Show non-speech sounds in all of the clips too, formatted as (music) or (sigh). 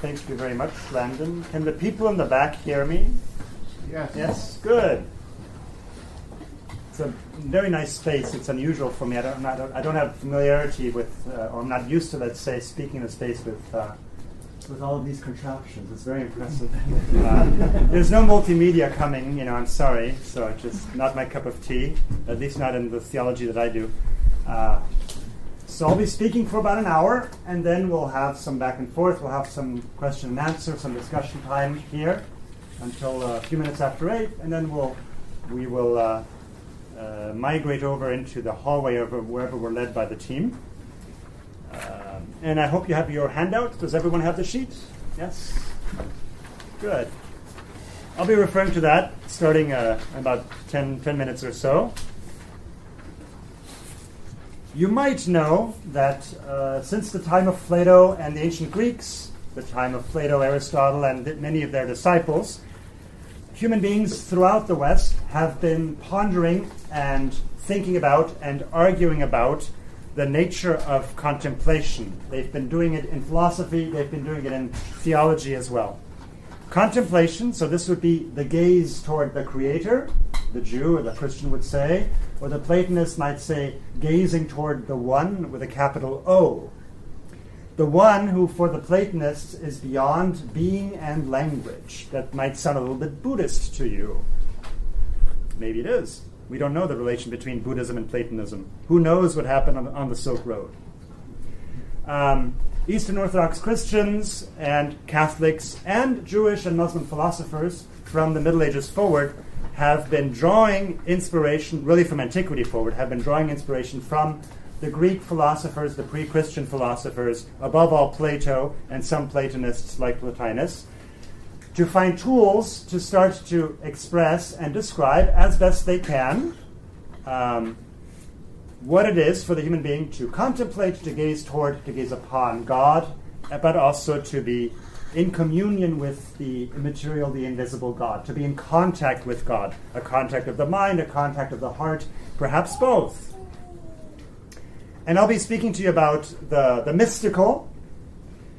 Thank you very much, Landon. Can the people in the back hear me? Yes. Yes, good. It's a very nice space. It's unusual for me. I don't, I don't, I don't have familiarity with, uh, or I'm not used to, let's say, speaking in a space with, uh, with all of these contraptions. It's very impressive. (laughs) uh, there's no multimedia coming, you know, I'm sorry. So it's just not my cup of tea, at least not in the theology that I do. So I'll be speaking for about an hour, and then we'll have some back and forth. We'll have some question and answer, some discussion time here until a few minutes after eight, and then we'll we will uh, uh, migrate over into the hallway of wherever we're led by the team. Um, and I hope you have your handout. Does everyone have the sheet? Yes. Good. I'll be referring to that starting uh, about 10, 10 minutes or so. You might know that uh, since the time of Plato and the ancient Greeks, the time of Plato, Aristotle, and many of their disciples, human beings throughout the West have been pondering and thinking about and arguing about the nature of contemplation. They've been doing it in philosophy, they've been doing it in theology as well. Contemplation, so this would be the gaze toward the Creator, the Jew or the Christian would say, or the Platonist might say, gazing toward the One with a capital O. The One who, for the Platonists, is beyond being and language. That might sound a little bit Buddhist to you. Maybe it is. We don't know the relation between Buddhism and Platonism. Who knows what happened on, on the Silk Road? Um, Eastern Orthodox Christians and Catholics and Jewish and Muslim philosophers from the Middle Ages forward have been drawing inspiration, really from antiquity forward, have been drawing inspiration from the Greek philosophers, the pre Christian philosophers, above all Plato and some Platonists like Plotinus, to find tools to start to express and describe as best they can um, what it is for the human being to contemplate, to gaze toward, to gaze upon God, but also to be in communion with the immaterial, the invisible God, to be in contact with God, a contact of the mind, a contact of the heart, perhaps both. And I'll be speaking to you about the, the mystical,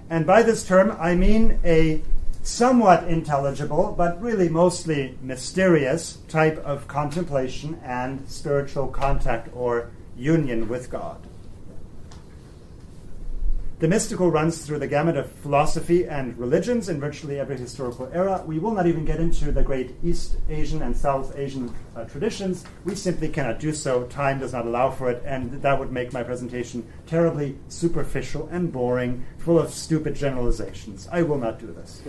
and by this term I mean a somewhat intelligible, but really mostly mysterious type of contemplation and spiritual contact or union with God. The mystical runs through the gamut of philosophy and religions in virtually every historical era. We will not even get into the great East Asian and South Asian uh, traditions. We simply cannot do so. Time does not allow for it, and that would make my presentation terribly superficial and boring, full of stupid generalizations. I will not do this.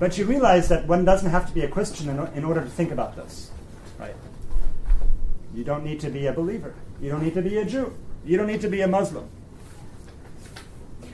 But you realize that one doesn't have to be a Christian in, in order to think about this, right? You don't need to be a believer. You don't need to be a Jew. You don't need to be a Muslim.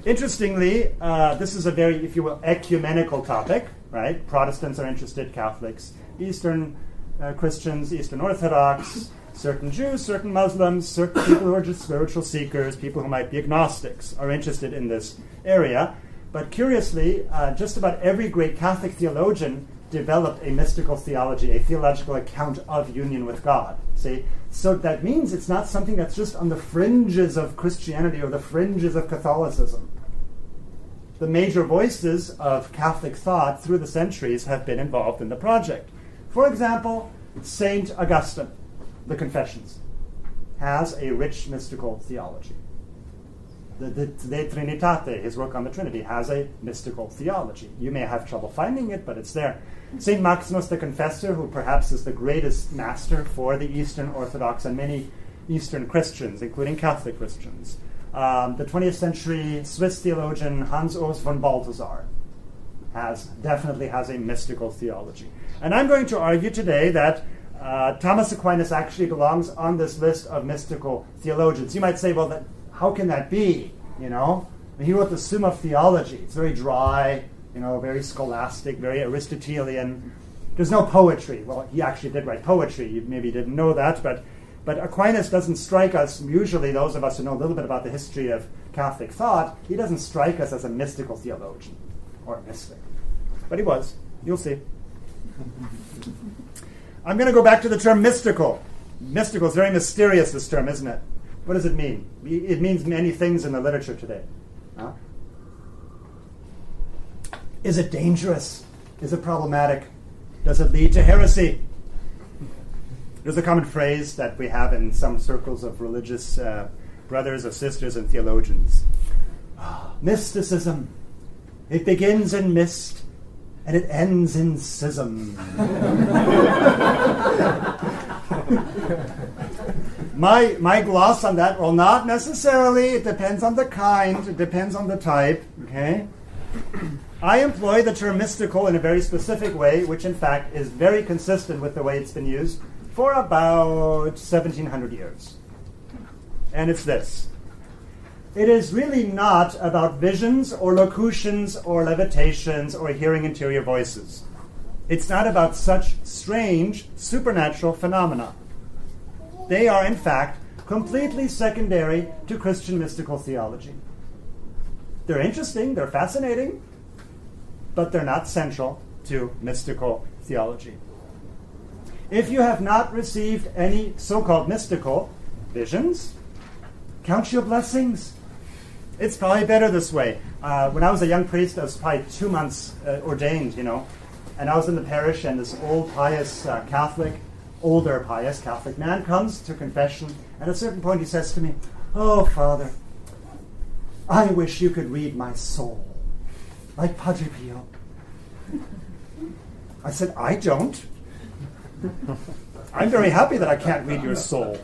Interestingly, uh, this is a very, if you will, ecumenical topic, right? Protestants are interested, Catholics, Eastern uh, Christians, Eastern Orthodox, certain Jews, certain Muslims, certain people who are just spiritual seekers, people who might be agnostics are interested in this area. But curiously, uh, just about every great Catholic theologian developed a mystical theology, a theological account of union with God. See? So that means it's not something that's just on the fringes of Christianity or the fringes of Catholicism. The major voices of Catholic thought through the centuries have been involved in the project. For example, St. Augustine, the Confessions, has a rich mystical theology. The, the De Trinitate, his work on the Trinity, has a mystical theology. You may have trouble finding it, but it's there. St. Maximus the Confessor, who perhaps is the greatest master for the Eastern Orthodox and many Eastern Christians, including Catholic Christians. Um, the 20th century Swiss theologian Hans Urs von Balthasar has definitely has a mystical theology. And I'm going to argue today that uh, Thomas Aquinas actually belongs on this list of mystical theologians. You might say, well, that, how can that be? You know, he wrote the Summa Theology. It's very dry, you know, very scholastic, very Aristotelian. There's no poetry. Well, he actually did write poetry. You maybe didn't know that, but but Aquinas doesn't strike us. Usually, those of us who know a little bit about the history of Catholic thought, he doesn't strike us as a mystical theologian or a mystic. But he was. You'll see. (laughs) I'm going to go back to the term mystical. Mystical is very mysterious. This term, isn't it? What does it mean? It means many things in the literature today. Huh? Is it dangerous? Is it problematic? Does it lead to heresy? There's a common phrase that we have in some circles of religious uh, brothers or sisters and theologians. (gasps) Mysticism. It begins in mist and it ends in schism. (laughs) my, my gloss on that, well, not necessarily. It depends on the kind, it depends on the type, okay? I employ the term mystical in a very specific way, which in fact is very consistent with the way it's been used for about 1700 years. And it's this it is really not about visions or locutions or levitations or hearing interior voices. It's not about such strange supernatural phenomena. They are, in fact, completely secondary to Christian mystical theology. They're interesting, they're fascinating, but they're not central to mystical theology. If you have not received any so called mystical visions, count your blessings. It's probably better this way. Uh, when I was a young priest, I was probably two months uh, ordained, you know, and I was in the parish, and this old pious uh, Catholic, older pious Catholic man comes to confession, and at a certain point he says to me, Oh, Father, I wish you could read my soul, like Padre Pio. I said, I don't. I'm very happy that I can't read your soul.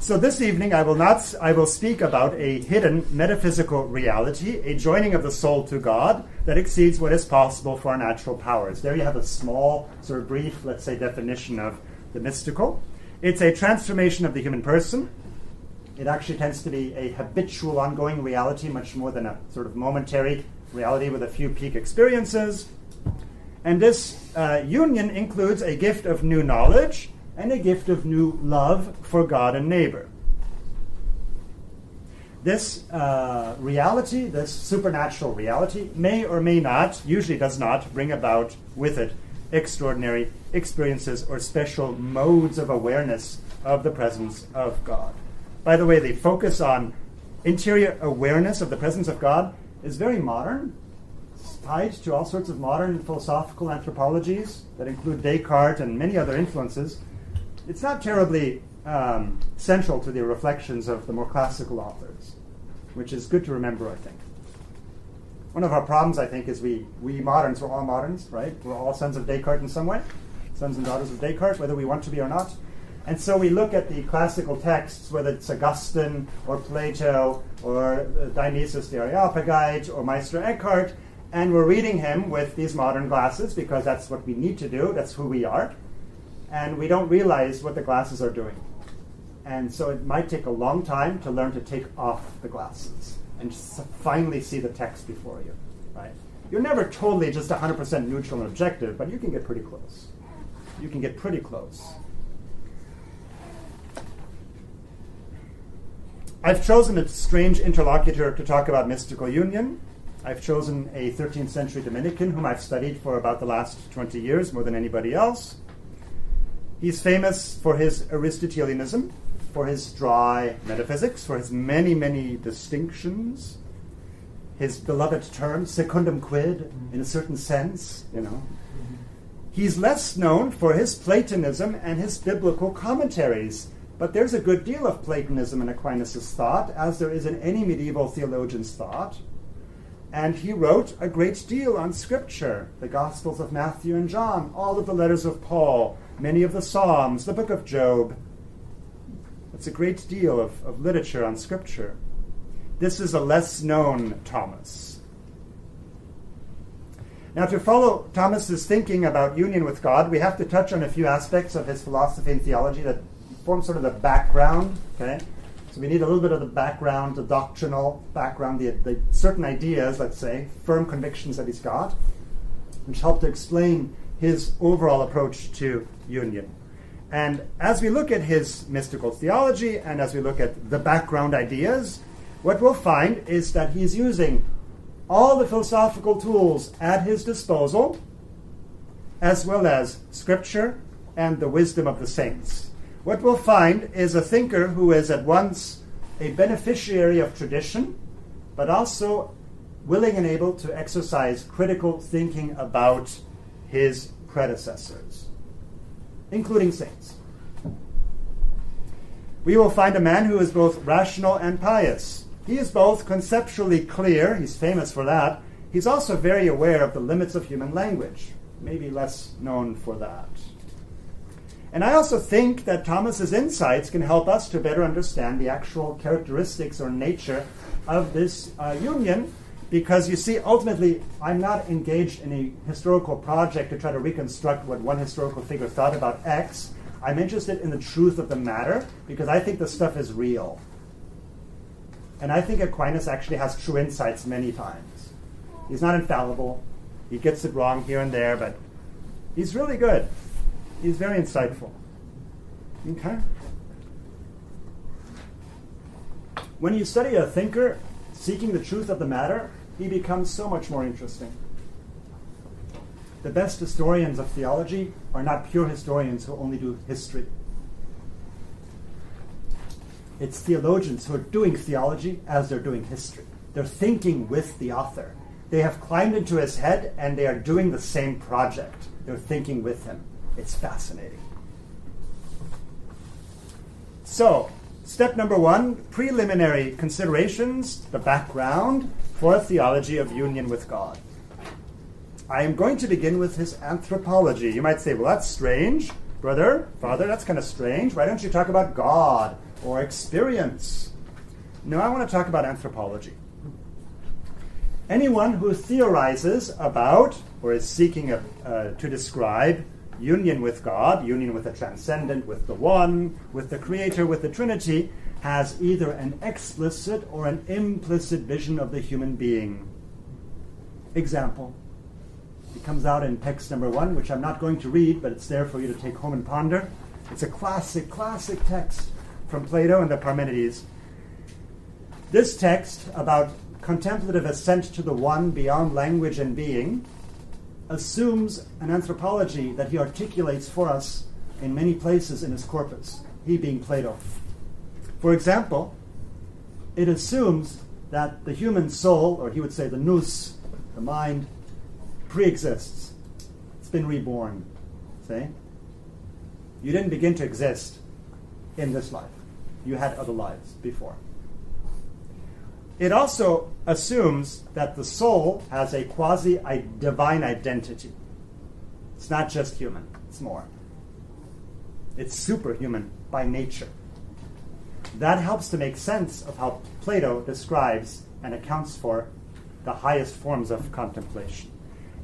So this evening I will not I will speak about a hidden metaphysical reality, a joining of the soul to God that exceeds what is possible for our natural powers. There you have a small, sort of brief, let's say, definition of the mystical. It's a transformation of the human person. It actually tends to be a habitual, ongoing reality, much more than a sort of momentary reality with a few peak experiences. And this uh, union includes a gift of new knowledge and a gift of new love for God and neighbor. This uh, reality, this supernatural reality, may or may not, usually does not, bring about with it extraordinary experiences or special modes of awareness of the presence of God. By the way, the focus on interior awareness of the presence of God is very modern. It's tied to all sorts of modern philosophical anthropologies that include Descartes and many other influences it's not terribly um, central to the reflections of the more classical authors, which is good to remember, I think. One of our problems, I think, is we, we moderns, we're all moderns, right? We're all sons of Descartes in some way, sons and daughters of Descartes, whether we want to be or not. And so we look at the classical texts, whether it's Augustine or Plato or uh, Dionysius the Areopagite or Meister Eckhart, and we're reading him with these modern glasses because that's what we need to do, that's who we are and we don't realize what the glasses are doing. And so it might take a long time to learn to take off the glasses and finally see the text before you, right? You're never totally just 100% neutral and objective, but you can get pretty close. You can get pretty close. I've chosen a strange interlocutor to talk about mystical union. I've chosen a 13th century Dominican whom I've studied for about the last 20 years, more than anybody else. He's famous for his Aristotelianism, for his dry metaphysics, for his many, many distinctions, his beloved term, secundum quid, in a certain sense, you know. He's less known for his Platonism and his biblical commentaries, but there's a good deal of Platonism in Aquinas' thought, as there is in any medieval theologian's thought. And he wrote a great deal on Scripture the Gospels of Matthew and John, all of the letters of Paul, many of the Psalms, the book of Job. It's a great deal of, of literature on Scripture. This is a less known Thomas. Now, to follow Thomas's thinking about union with God, we have to touch on a few aspects of his philosophy and theology that form sort of the background. Okay, so we need a little bit of the background, the doctrinal background, the, the certain ideas, let's say, firm convictions that he's got, which help to explain his overall approach to union. And as we look at his mystical theology and as we look at the background ideas, what we'll find is that he's using all the philosophical tools at his disposal, as well as scripture and the wisdom of the saints. What we'll find is a thinker who is at once a beneficiary of tradition but also willing and able to exercise critical thinking about his predecessors, including saints. We will find a man who is both rational and pious. He is both conceptually clear, he's famous for that. He's also very aware of the limits of human language, maybe less known for that. And I also think that Thomas's insights can help us to better understand the actual characteristics or nature of this uh, union because you see, ultimately, I'm not engaged in a historical project to try to reconstruct what one historical figure thought about X. I'm interested in the truth of the matter because I think the stuff is real. And I think Aquinas actually has true insights many times. He's not infallible, he gets it wrong here and there, but he's really good. He's very insightful. Okay? When you study a thinker seeking the truth of the matter, he becomes so much more interesting. The best historians of theology are not pure historians who only do history. It's theologians who are doing theology as they're doing history. They're thinking with the author. They have climbed into his head and they are doing the same project. They're thinking with him. It's fascinating. So, step number one preliminary considerations, the background for a theology of union with God. I am going to begin with his anthropology. You might say, well, that's strange. Brother, father, that's kind of strange. Why don't you talk about God or experience? No, I want to talk about anthropology. Anyone who theorizes about or is seeking a, uh, to describe union with God, union with the transcendent, with the One, with the Creator, with the Trinity, has either an explicit or an implicit vision of the human being. Example. It comes out in text number one, which I'm not going to read, but it's there for you to take home and ponder. It's a classic, classic text from Plato and the Parmenides. This text about contemplative ascent to the one beyond language and being assumes an anthropology that he articulates for us in many places in his corpus, he being Plato. For example, it assumes that the human soul, or he would say the nous, the mind, pre exists. It's been reborn. See? You didn't begin to exist in this life, you had other lives before. It also assumes that the soul has a quasi divine identity. It's not just human, it's more. It's superhuman by nature. That helps to make sense of how Plato describes and accounts for the highest forms of contemplation.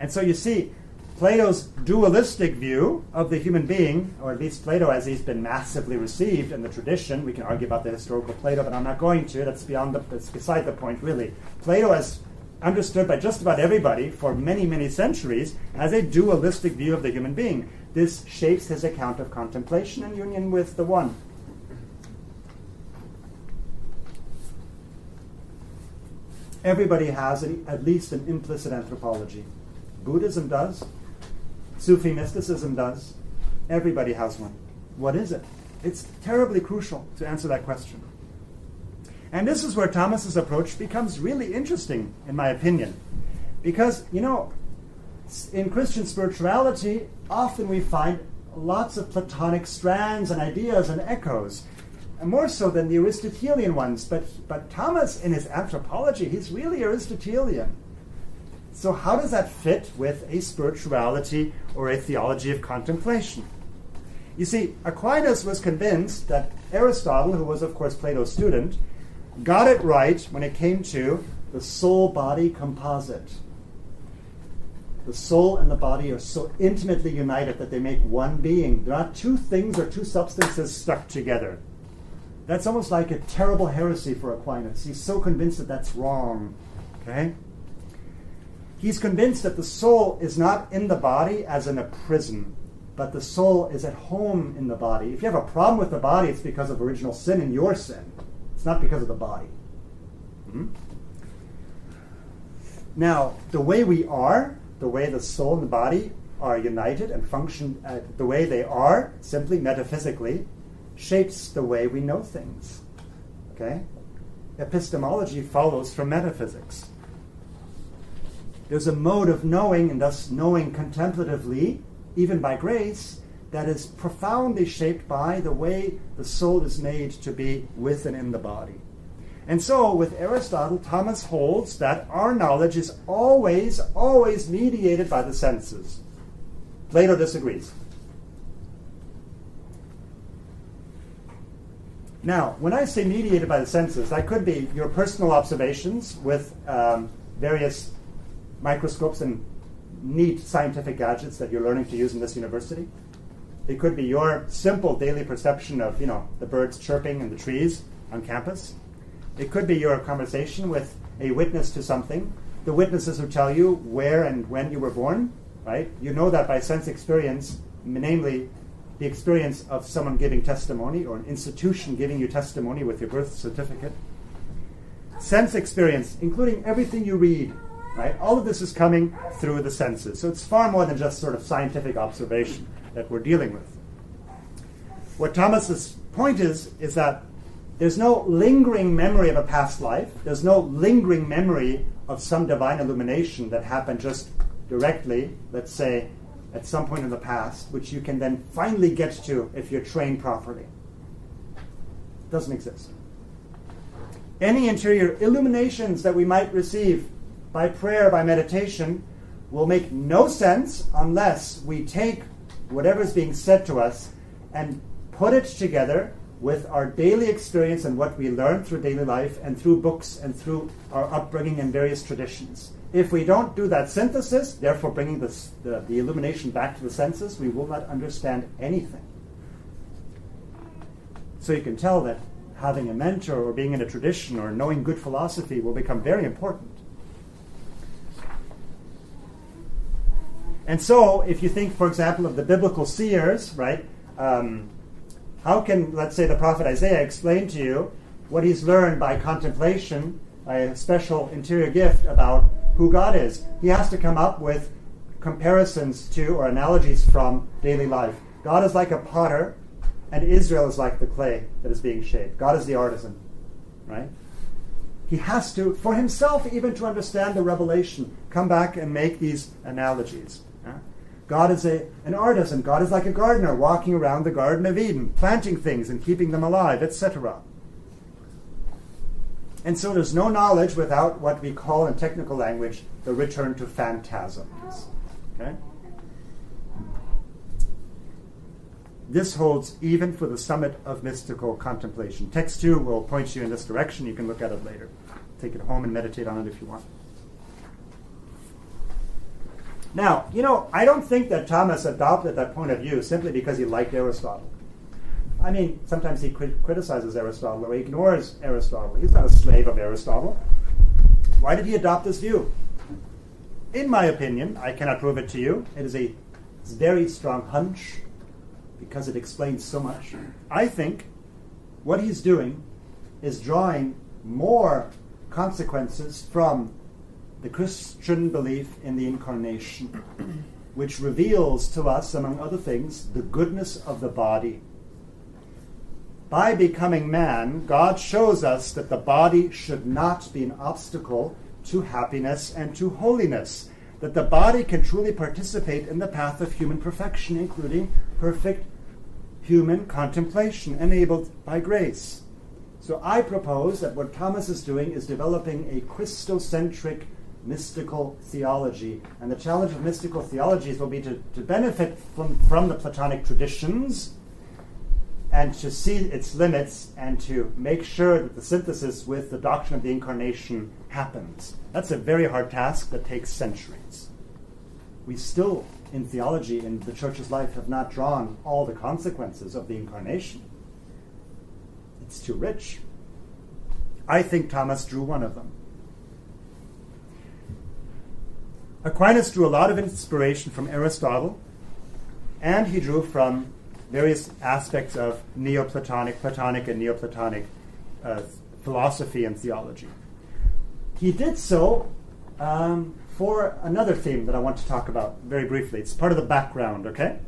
And so you see, Plato's dualistic view of the human being, or at least Plato as he's been massively received in the tradition, we can argue about the historical Plato, but I'm not going to. That's beyond the, that's beside the point, really. Plato has understood by just about everybody for many, many centuries as a dualistic view of the human being. This shapes his account of contemplation and union with the One. Everybody has an, at least an implicit anthropology. Buddhism does, Sufi mysticism does. Everybody has one. What is it? It's terribly crucial to answer that question. And this is where Thomas's approach becomes really interesting, in my opinion. Because, you know, in Christian spirituality, often we find lots of Platonic strands and ideas and echoes, and more so than the Aristotelian ones. But, but Thomas, in his anthropology, he's really Aristotelian. So, how does that fit with a spirituality or a theology of contemplation? You see, Aquinas was convinced that Aristotle, who was, of course, Plato's student, got it right when it came to the soul body composite. The soul and the body are so intimately united that they make one being. They're not two things or two substances stuck together. That's almost like a terrible heresy for Aquinas. He's so convinced that that's wrong. Okay? He's convinced that the soul is not in the body as in a prison, but the soul is at home in the body. If you have a problem with the body, it's because of original sin and your sin. It's not because of the body. Mm-hmm. Now, the way we are, the way the soul and the body are united and function uh, the way they are, simply metaphysically, shapes the way we know things. Okay? epistemology follows from metaphysics. There's a mode of knowing, and thus knowing contemplatively, even by grace, that is profoundly shaped by the way the soul is made to be with and in the body. And so, with Aristotle, Thomas holds that our knowledge is always, always mediated by the senses. Plato disagrees. Now, when I say mediated by the senses, that could be your personal observations with um, various microscopes and neat scientific gadgets that you're learning to use in this university. It could be your simple daily perception of, you know, the birds chirping in the trees on campus. It could be your conversation with a witness to something. The witnesses who tell you where and when you were born, right? You know that by sense experience, namely the experience of someone giving testimony or an institution giving you testimony with your birth certificate. Sense experience, including everything you read, right? All of this is coming through the senses. So it's far more than just sort of scientific observation that we're dealing with. What Thomas's point is, is that there's no lingering memory of a past life. There's no lingering memory of some divine illumination that happened just directly, let's say, at some point in the past, which you can then finally get to if you're trained properly. It doesn't exist. Any interior illuminations that we might receive by prayer, by meditation, will make no sense unless we take whatever is being said to us and put it together with our daily experience and what we learn through daily life and through books and through our upbringing and various traditions. If we don't do that synthesis, therefore bringing this, the, the illumination back to the senses, we will not understand anything. So you can tell that having a mentor or being in a tradition or knowing good philosophy will become very important. And so, if you think, for example, of the biblical seers, right? Um, how can, let's say, the prophet Isaiah explain to you what he's learned by contemplation, by a special interior gift about who God is? He has to come up with comparisons to or analogies from daily life. God is like a potter, and Israel is like the clay that is being shaped. God is the artisan, right? He has to, for himself, even to understand the revelation, come back and make these analogies. God is a, an artisan. God is like a gardener walking around the Garden of Eden, planting things and keeping them alive, etc. And so there's no knowledge without what we call in technical language the return to phantasms. Okay? This holds even for the summit of mystical contemplation. Text 2 will point you in this direction. You can look at it later. Take it home and meditate on it if you want. Now, you know, I don't think that Thomas adopted that point of view simply because he liked Aristotle. I mean, sometimes he crit- criticizes Aristotle or he ignores Aristotle. He's not a slave of Aristotle. Why did he adopt this view? In my opinion, I cannot prove it to you. It is a very strong hunch because it explains so much. I think what he's doing is drawing more consequences from the Christian belief in the incarnation, (clears throat) which reveals to us, among other things, the goodness of the body. By becoming man, God shows us that the body should not be an obstacle to happiness and to holiness, that the body can truly participate in the path of human perfection, including perfect human contemplation enabled by grace. So I propose that what Thomas is doing is developing a Christocentric mystical theology. And the challenge of mystical theologies will be to, to benefit from, from the Platonic traditions and to see its limits and to make sure that the synthesis with the doctrine of the incarnation happens. That's a very hard task that takes centuries. We still, in theology, in the church's life, have not drawn all the consequences of the incarnation. It's too rich. I think Thomas drew one of them. Aquinas drew a lot of inspiration from Aristotle, and he drew from various aspects of Neoplatonic, Platonic, and Neoplatonic uh, philosophy and theology. He did so um, for another theme that I want to talk about very briefly. It's part of the background, okay?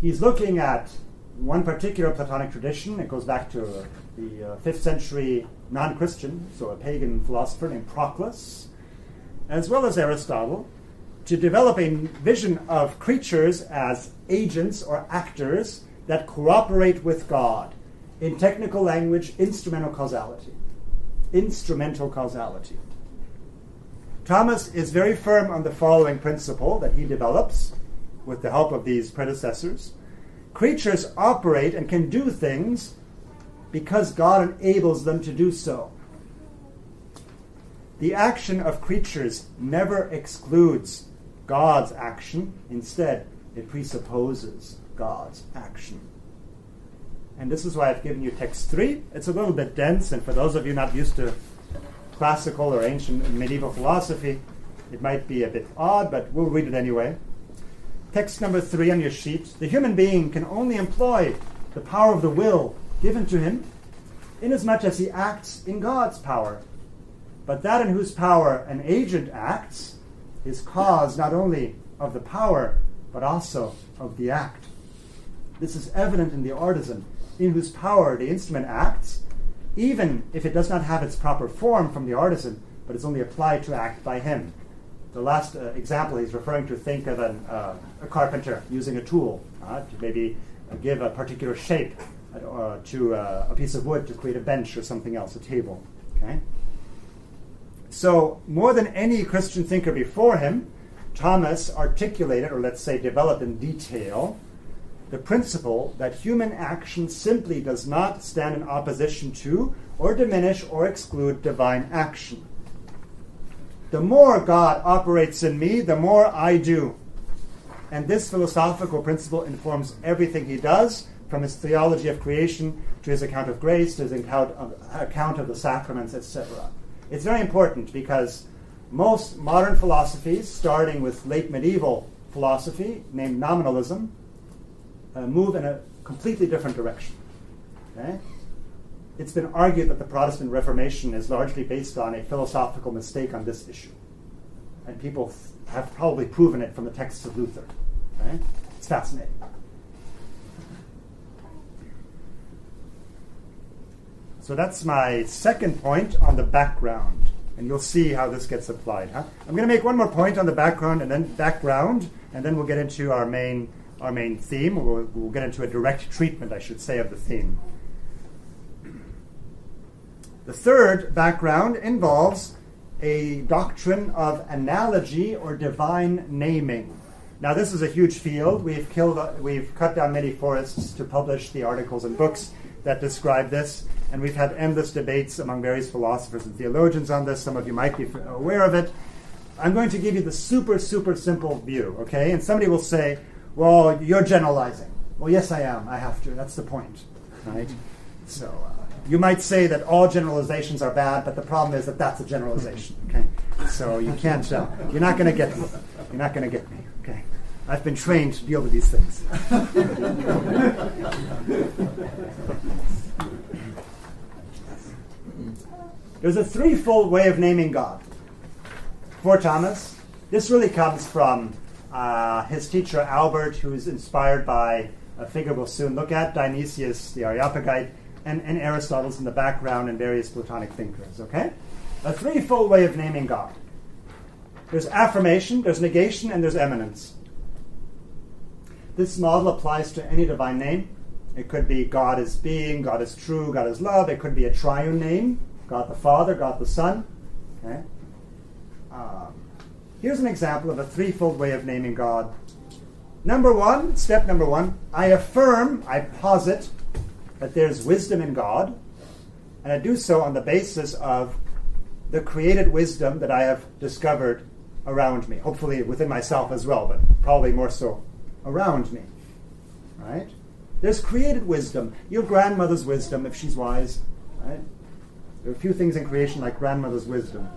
He's looking at one particular Platonic tradition. It goes back to the uh, 5th century non Christian, so a pagan philosopher named Proclus, as well as Aristotle, to develop a vision of creatures as agents or actors that cooperate with God. In technical language, instrumental causality. Instrumental causality. Thomas is very firm on the following principle that he develops with the help of these predecessors. Creatures operate and can do things because God enables them to do so. The action of creatures never excludes God's action. Instead, it presupposes God's action. And this is why I've given you text 3. It's a little bit dense, and for those of you not used to classical or ancient medieval philosophy, it might be a bit odd, but we'll read it anyway. Text number 3 on your sheet. The human being can only employ the power of the will given to him inasmuch as he acts in God's power. But that in whose power an agent acts is cause not only of the power, but also of the act. This is evident in the artisan, in whose power the instrument acts, even if it does not have its proper form from the artisan, but is only applied to act by him. The last uh, example he's referring to think of an, uh, a carpenter using a tool uh, to maybe give a particular shape uh, to uh, a piece of wood to create a bench or something else, a table. Okay? So, more than any Christian thinker before him, Thomas articulated, or let's say developed in detail, the principle that human action simply does not stand in opposition to, or diminish, or exclude divine action. The more God operates in me, the more I do. And this philosophical principle informs everything he does, from his theology of creation to his account of grace to his account of, account of the sacraments, etc. It's very important because most modern philosophies, starting with late medieval philosophy named nominalism, uh, move in a completely different direction. Okay? It's been argued that the Protestant Reformation is largely based on a philosophical mistake on this issue. And people have probably proven it from the texts of Luther. Okay? It's fascinating. So that's my second point on the background. And you'll see how this gets applied. Huh? I'm going to make one more point on the background and then background, and then we'll get into our main, our main theme. We'll, we'll get into a direct treatment, I should say, of the theme. The third background involves a doctrine of analogy or divine naming. Now, this is a huge field. We've, killed, we've cut down many forests to publish the articles and books that describe this. And we've had endless debates among various philosophers and theologians on this. Some of you might be aware of it. I'm going to give you the super, super simple view, okay? And somebody will say, well, you're generalizing. Well, yes, I am. I have to. That's the point, right? So uh, you might say that all generalizations are bad, but the problem is that that's a generalization, (laughs) okay? So you can't, uh, you're not going to get me. You're not going to get me, okay? I've been trained to deal with these things. (laughs) There's a threefold way of naming God. For Thomas, this really comes from uh, his teacher Albert, who is inspired by a figure we'll soon look at, Dionysius the Areopagite, and, and Aristotle's in the background and various Platonic thinkers. Okay? A threefold way of naming God. There's affirmation, there's negation, and there's eminence. This model applies to any divine name. It could be God is being, God is true, God is love. It could be a triune name, God the Father, God the Son. Okay? Um, here's an example of a threefold way of naming God. Number one, step number one, I affirm, I posit that there's wisdom in God, and I do so on the basis of the created wisdom that I have discovered around me, hopefully within myself as well, but probably more so around me. Right? There's created wisdom, your grandmother's wisdom if she's wise, right? There are a few things in creation like grandmother's wisdom.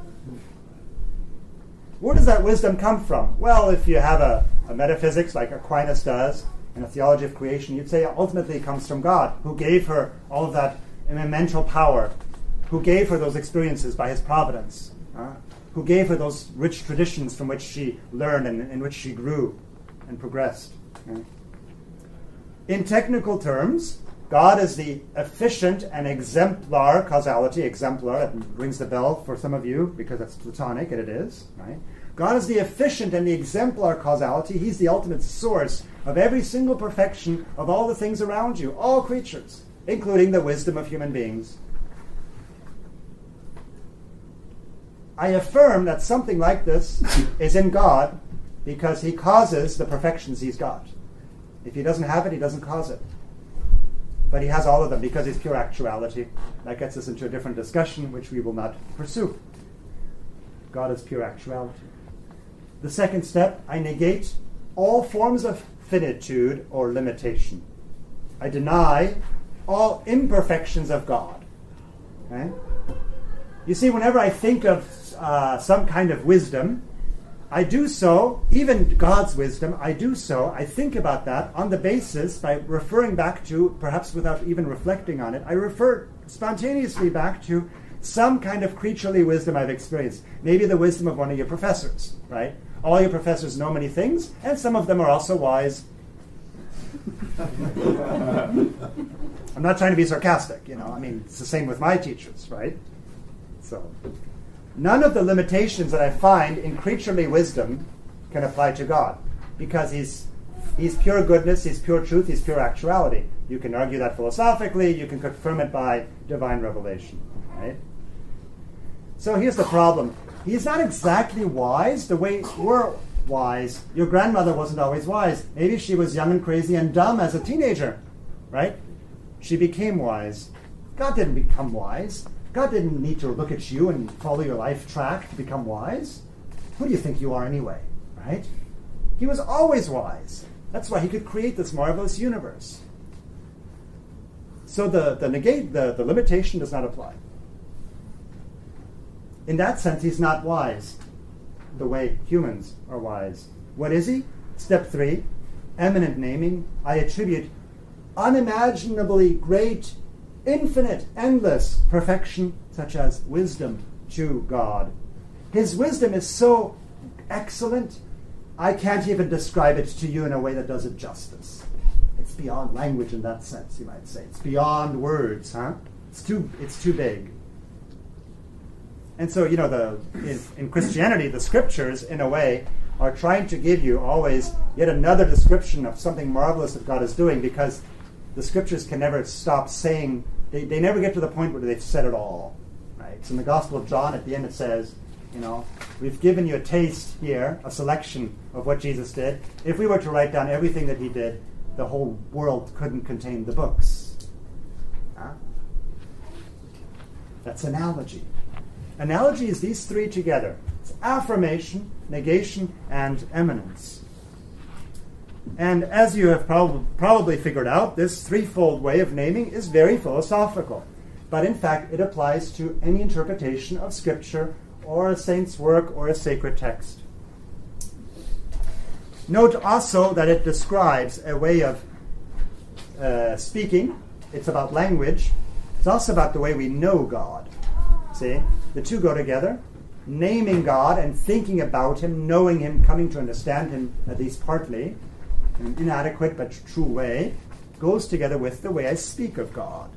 Where does that wisdom come from? Well, if you have a, a metaphysics like Aquinas does, and a theology of creation, you'd say ultimately it comes from God, who gave her all of that mental power, who gave her those experiences by his providence, uh, who gave her those rich traditions from which she learned and in which she grew and progressed. In technical terms, God is the efficient and exemplar causality. Exemplar, that rings the bell for some of you because that's Platonic, and it is, right? God is the efficient and the exemplar causality. He's the ultimate source of every single perfection of all the things around you, all creatures, including the wisdom of human beings. I affirm that something like this (coughs) is in God because he causes the perfections he's got. If he doesn't have it, he doesn't cause it. But he has all of them because he's pure actuality. That gets us into a different discussion, which we will not pursue. God is pure actuality. The second step, I negate all forms of finitude or limitation. I deny all imperfections of God. Okay? You see, whenever I think of uh, some kind of wisdom, I do so, even God's wisdom, I do so, I think about that on the basis by referring back to, perhaps without even reflecting on it, I refer spontaneously back to some kind of creaturely wisdom I've experienced. Maybe the wisdom of one of your professors, right? All your professors know many things, and some of them are also wise. (laughs) I'm not trying to be sarcastic, you know. I mean, it's the same with my teachers, right? So, none of the limitations that I find in creaturely wisdom can apply to God because he's he's pure goodness, he's pure truth, he's pure actuality. You can argue that philosophically, you can confirm it by divine revelation, right? So here's the problem. He's not exactly wise the way we're wise. Your grandmother wasn't always wise. Maybe she was young and crazy and dumb as a teenager, right? She became wise. God didn't become wise. God didn't need to look at you and follow your life track to become wise. Who do you think you are anyway, right? He was always wise. That's why he could create this marvelous universe. So the, the negate the, the limitation does not apply. In that sense, he's not wise the way humans are wise. What is he? Step three, eminent naming. I attribute unimaginably great, infinite, endless perfection, such as wisdom, to God. His wisdom is so excellent, I can't even describe it to you in a way that does it justice. It's beyond language in that sense, you might say. It's beyond words, huh? It's too, it's too big. And so, you know, the, in, in, Christianity, the scriptures, in a way, are trying to give you always yet another description of something marvelous that God is doing because the scriptures can never stop saying, they, they never get to the point where they've said it all. Right? So in the Gospel of John, at the end, it says, you know, we've given you a taste here, a selection of what Jesus did. If we were to write down everything that he did, the whole world couldn't contain the books. Huh? That's analogy. Analogy is these three together it's affirmation, negation, and eminence. And as you have prob- probably figured out, this threefold way of naming is very philosophical. But in fact, it applies to any interpretation of Scripture or a saint's work or a sacred text. Note also that it describes a way of uh, speaking, it's about language, it's also about the way we know God. See? The two go together. Naming God and thinking about Him, knowing Him, coming to understand Him, at least partly, in an inadequate but true way, goes together with the way I speak of God.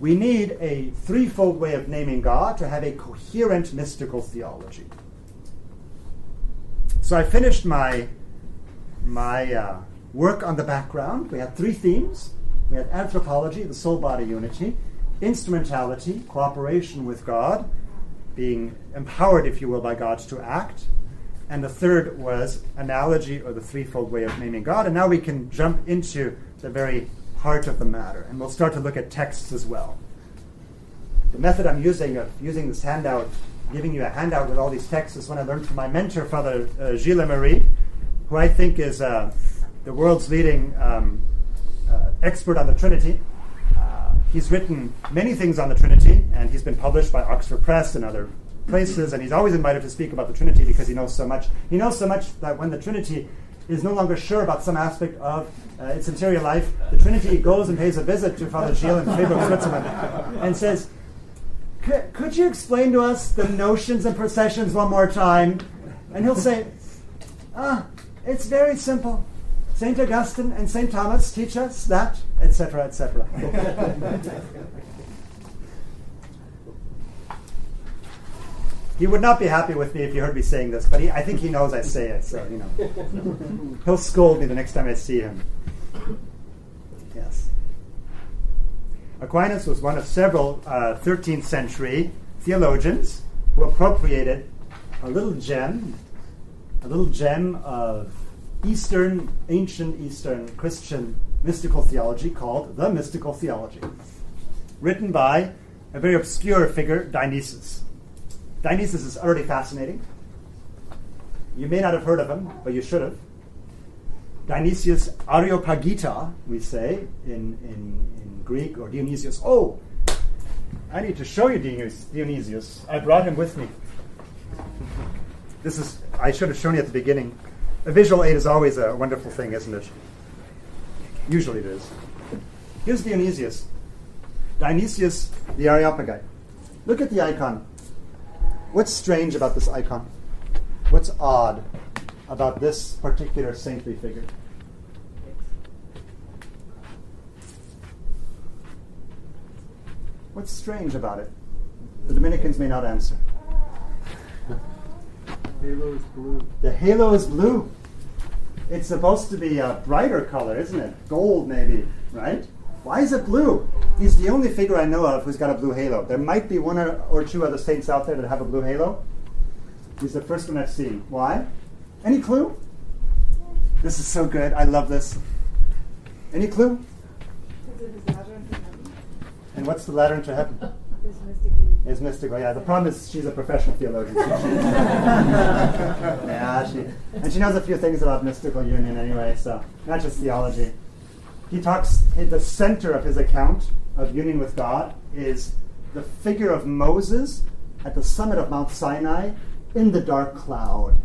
We need a threefold way of naming God to have a coherent mystical theology. So I finished my, my uh, work on the background. We had three themes. We had anthropology, the soul body unity, instrumentality, cooperation with God, being empowered, if you will, by God to act. And the third was analogy, or the threefold way of naming God. And now we can jump into the very heart of the matter, and we'll start to look at texts as well. The method I'm using of using this handout, giving you a handout with all these texts, is one I learned from my mentor, Father uh, Gilles Emery, who I think is uh, the world's leading um, uh, expert on the Trinity. He's written many things on the Trinity, and he's been published by Oxford Press and other places, and he's always invited to speak about the Trinity because he knows so much. He knows so much that when the Trinity is no longer sure about some aspect of uh, its interior life, the Trinity goes and pays a visit to Father Gilles in Freiburg, Switzerland, and says, Could you explain to us the notions and processions one more time? And he'll say, Ah, it's very simple. St. Augustine and St. Thomas teach us that, etc., etc. (laughs) he would not be happy with me if he heard me saying this, but he, I think he knows I say it, so, you know. (laughs) He'll scold me the next time I see him. Yes. Aquinas was one of several uh, 13th century theologians who appropriated a little gem, a little gem of Eastern, ancient Eastern Christian mystical theology called the Mystical Theology, written by a very obscure figure, Dionysius. Dionysius is utterly fascinating. You may not have heard of him, but you should have. Dionysius Areopagita, we say in, in, in Greek, or Dionysius. Oh, I need to show you Dionysius. I brought him with me. This is, I should have shown you at the beginning. A visual aid is always a wonderful thing, isn't it? Usually it is. Here's Dionysius. Dionysius the Areopagite. Look at the icon. What's strange about this icon? What's odd about this particular saintly figure? What's strange about it? The Dominicans may not answer. Halo is blue. The halo is blue. It's supposed to be a brighter color, isn't it? Gold, maybe, right? Why is it blue? He's the only figure I know of who's got a blue halo. There might be one or, two other saints out there that have a blue halo. He's the first one I've seen. Why? Any clue? This is so good. I love this. Any clue? And what's the ladder into heaven? Is mystical, yeah. The problem is she's a professional theologian. (laughs) yeah, she and she knows a few things about mystical union anyway, so not just theology. He talks the center of his account of union with God is the figure of Moses at the summit of Mount Sinai in the dark cloud.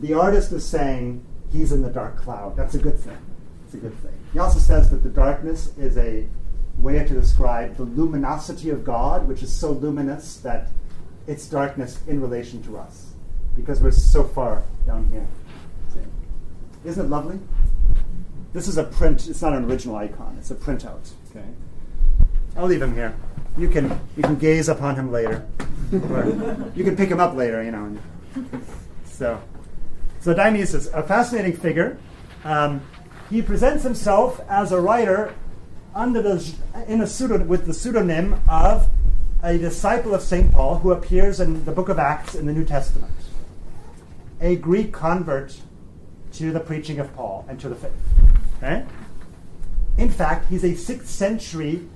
The artist is saying he's in the dark cloud. That's a good thing. It's a good thing. He also says that the darkness is a way to describe the luminosity of God, which is so luminous that it's darkness in relation to us because we're so far down here. Isn't it lovely? This is a print. It's not an original icon. It's a printout. Okay. I'll leave him here. You can you can gaze upon him later, (laughs) you can pick him up later. You know. So, so Dionysius, a fascinating figure. Um, he presents himself as a writer under the, in a pseudo, with the pseudonym of a disciple of St. Paul who appears in the book of Acts in the New Testament, a Greek convert to the preaching of Paul and to the faith. Okay? In fact, he's a 6th century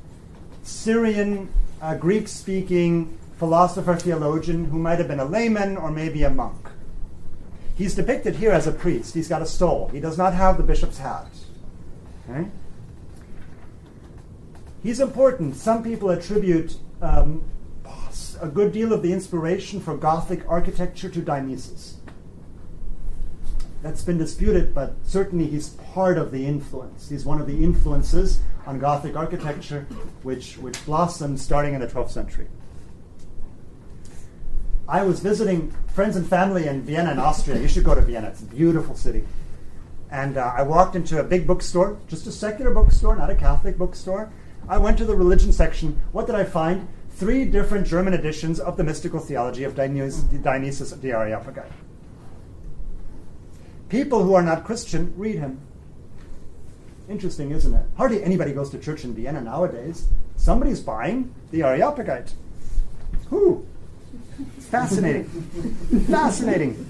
Syrian, uh, Greek speaking philosopher theologian who might have been a layman or maybe a monk. He's depicted here as a priest. He's got a stole. He does not have the bishop's hat. Okay? He's important. Some people attribute um, a good deal of the inspiration for Gothic architecture to Dionysius. That's been disputed, but certainly he's part of the influence. He's one of the influences on Gothic architecture, which, which blossomed starting in the 12th century. I was visiting friends and family in Vienna in Austria. You should go to Vienna, it's a beautiful city. And uh, I walked into a big bookstore, just a secular bookstore, not a Catholic bookstore, I went to the religion section. What did I find? Three different German editions of the mystical theology of Dionysius the Areopagite. People who are not Christian read him. Interesting, isn't it? Hardly anybody goes to church in Vienna nowadays. Somebody's buying the Areopagite. Who? Fascinating. (laughs) Fascinating.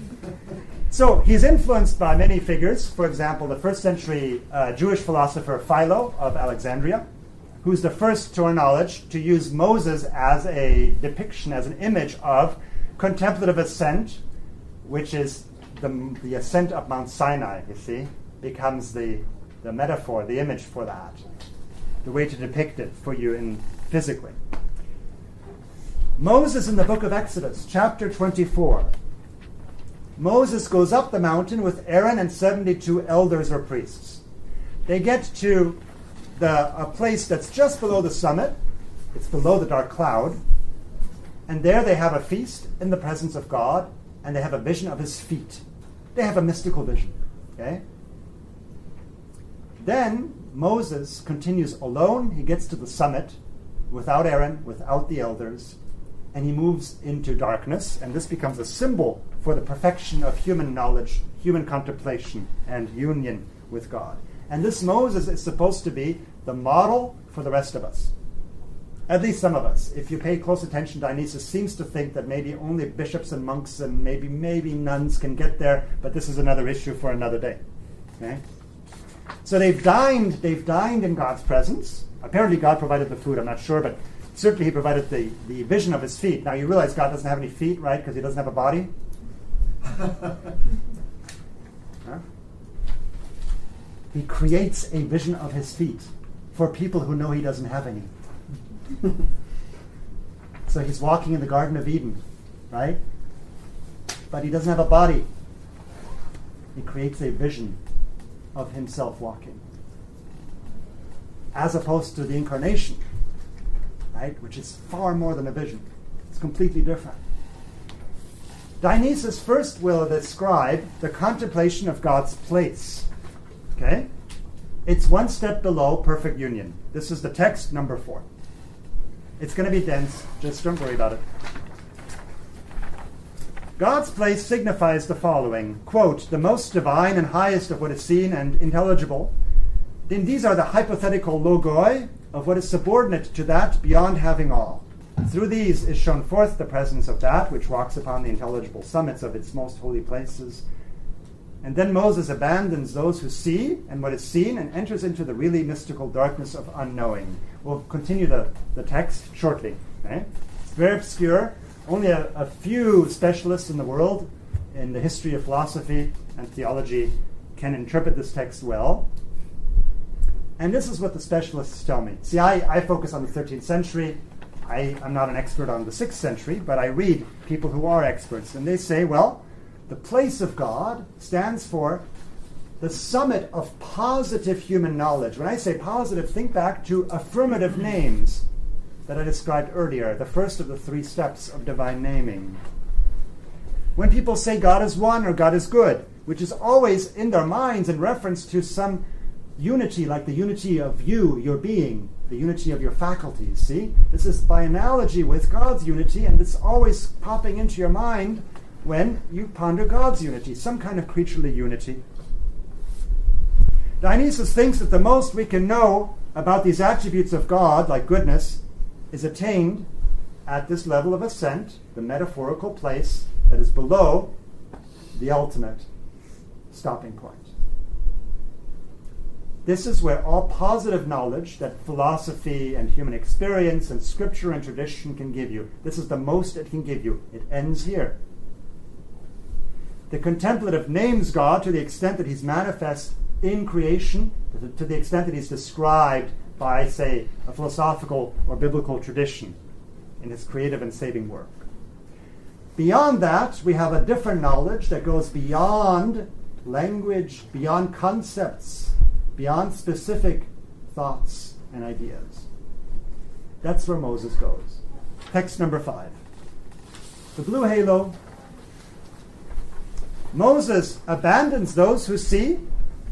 So he's influenced by many figures. For example, the first century uh, Jewish philosopher Philo of Alexandria who's the first, to our knowledge, to use Moses as a depiction, as an image of contemplative ascent, which is the, the ascent of Mount Sinai, you see, becomes the, the metaphor, the image for that, the way to depict it for you in physically. Moses in the book of Exodus, chapter 24. Moses goes up the mountain with Aaron and 72 elders or priests. They get to the, a place that's just below the summit. It's below the dark cloud. And there they have a feast in the presence of God, and they have a vision of his feet. They have a mystical vision. Okay? Then Moses continues alone. He gets to the summit without Aaron, without the elders, and he moves into darkness. And this becomes a symbol for the perfection of human knowledge, human contemplation, and union with God. And this Moses is supposed to be the model for the rest of us. At least some of us. If you pay close attention, Dionysius seems to think that maybe only bishops and monks and maybe maybe nuns can get there, but this is another issue for another day. Okay? So they've dined, they've dined in God's presence. Apparently God provided the food, I'm not sure, but certainly he provided the, the vision of his feet. Now you realize God doesn't have any feet, right? Because he doesn't have a body. (laughs) huh? He creates a vision of his feet for people who know he doesn't have any. (laughs) so he's walking in the Garden of Eden, right? But he doesn't have a body. He creates a vision of himself walking. As opposed to the incarnation, right? Which is far more than a vision. It's completely different. Dionysus first will describe the contemplation of God's place. Okay? It's one step below perfect union. This is the text number four. It's going to be dense, just don't worry about it. God's place signifies the following quote, the most divine and highest of what is seen and intelligible. Then these are the hypothetical logoi of what is subordinate to that beyond having all. Through these is shown forth the presence of that which walks upon the intelligible summits of its most holy places. And then Moses abandons those who see and what is seen and enters into the really mystical darkness of unknowing. We'll continue the, the text shortly. Okay? It's very obscure. Only a, a few specialists in the world in the history of philosophy and theology can interpret this text well. And this is what the specialists tell me. See, I, I focus on the 13th century. I, am not an expert on the 6th century, but I read people who are experts, and they say, well, the place of God stands for the summit of positive human knowledge. When I say positive, think back to affirmative names that I described earlier, the first of the three steps of divine naming. When people say God is one or God is good, which is always in their minds in reference to some unity, like the unity of you, your being, the unity of your faculties. See? This is by analogy with God's unity, and it's always popping into your mind when you ponder God's unity, some kind of creaturely unity. Dionysus thinks that the most we can know about these attributes of God, like goodness, is attained at this level of ascent, the metaphorical place that is below the ultimate stopping point. This is where all positive knowledge that philosophy and human experience and scripture and tradition can give you, this is the most it can give you. It ends here. The contemplative names God to the extent that he's manifest in creation, to the extent that he's described by, say, a philosophical or biblical tradition in his creative and saving work. Beyond that, we have a different knowledge that goes beyond language, beyond concepts, beyond specific thoughts and ideas. That's where Moses goes. Text number five. The blue halo. Moses abandons those who see.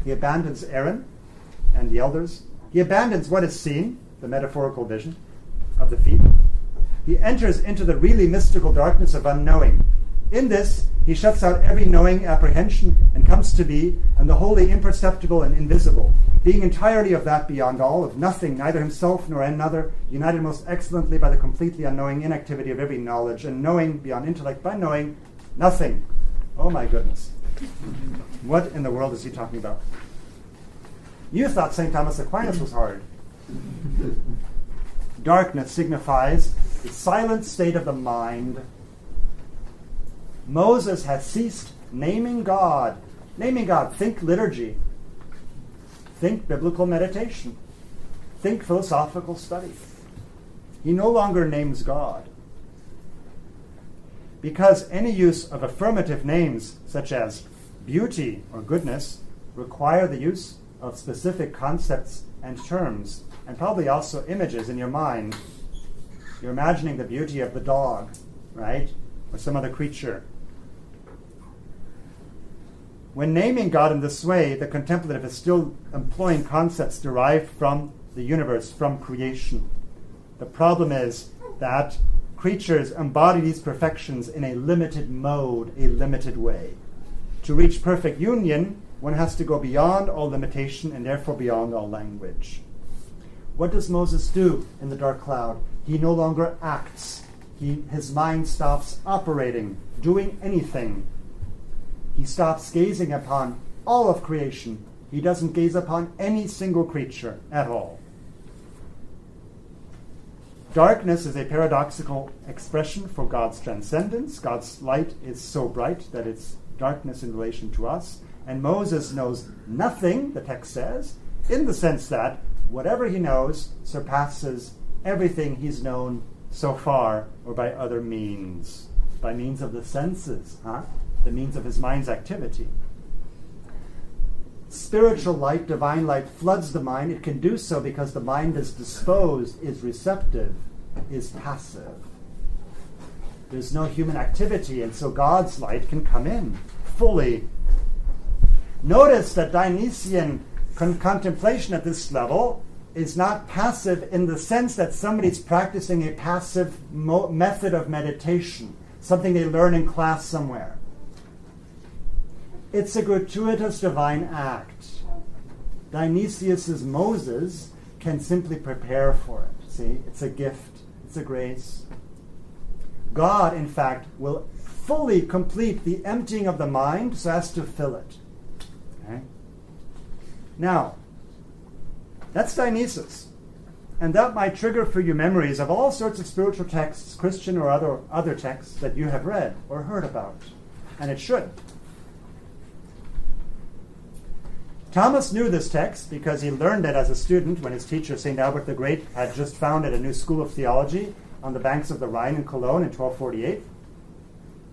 He abandons Aaron and the elders he abandons what is seen, the metaphorical vision of the feet. He enters into the really mystical darkness of unknowing. In this, he shuts out every knowing apprehension and comes to be and the wholly imperceptible and invisible, being entirely of that beyond all, of nothing, neither himself nor another, united most excellently by the completely unknowing inactivity of every knowledge, and knowing beyond intellect by knowing nothing. Oh my goodness. What in the world is he talking about? You thought St. Thomas Aquinas was hard. Darkness signifies the silent state of the mind. Moses had ceased naming God. Naming God, think liturgy, think biblical meditation, think philosophical study. He no longer names God. Because any use of affirmative names, such as beauty or goodness, require the use of specific concepts and terms, and probably also images in your mind. You're imagining the beauty of the dog, right? Or some other creature. When naming God in this way, the contemplative is still employing concepts derived from the universe, from creation. The problem is that creatures embody these perfections in a limited mode, a limited way. To reach perfect union, one has to go beyond all limitation and therefore beyond all language. What does Moses do in the dark cloud? He no longer acts. He, his mind stops operating, doing anything. He stops gazing upon all of creation. He doesn't gaze upon any single creature at all. Darkness is a paradoxical expression for God's transcendence. God's light is so bright that it's darkness in relation to us. And Moses knows nothing, the text says, in the sense that whatever he knows surpasses everything he's known so far or by other means, by means of the senses, huh? the means of his mind's activity. Spiritual light, divine light, floods the mind. It can do so because the mind is disposed, is receptive, is passive. There's no human activity, and so God's light can come in fully. Notice that Dionysian con- contemplation at this level is not passive in the sense that somebody's practicing a passive mo- method of meditation, something they learn in class somewhere. It's a gratuitous divine act. Dionysius's Moses can simply prepare for it. See, it's a gift, it's a grace. God, in fact, will fully complete the emptying of the mind so as to fill it. Okay? Now, that's Dionysus. And that might trigger for you memories of all sorts of spiritual texts, Christian or other, other texts, that you have read or heard about. And it should. Thomas knew this text because he learned it as a student when his teacher, St. Albert the Great, had just founded a new school of theology on the banks of the Rhine in Cologne in 1248.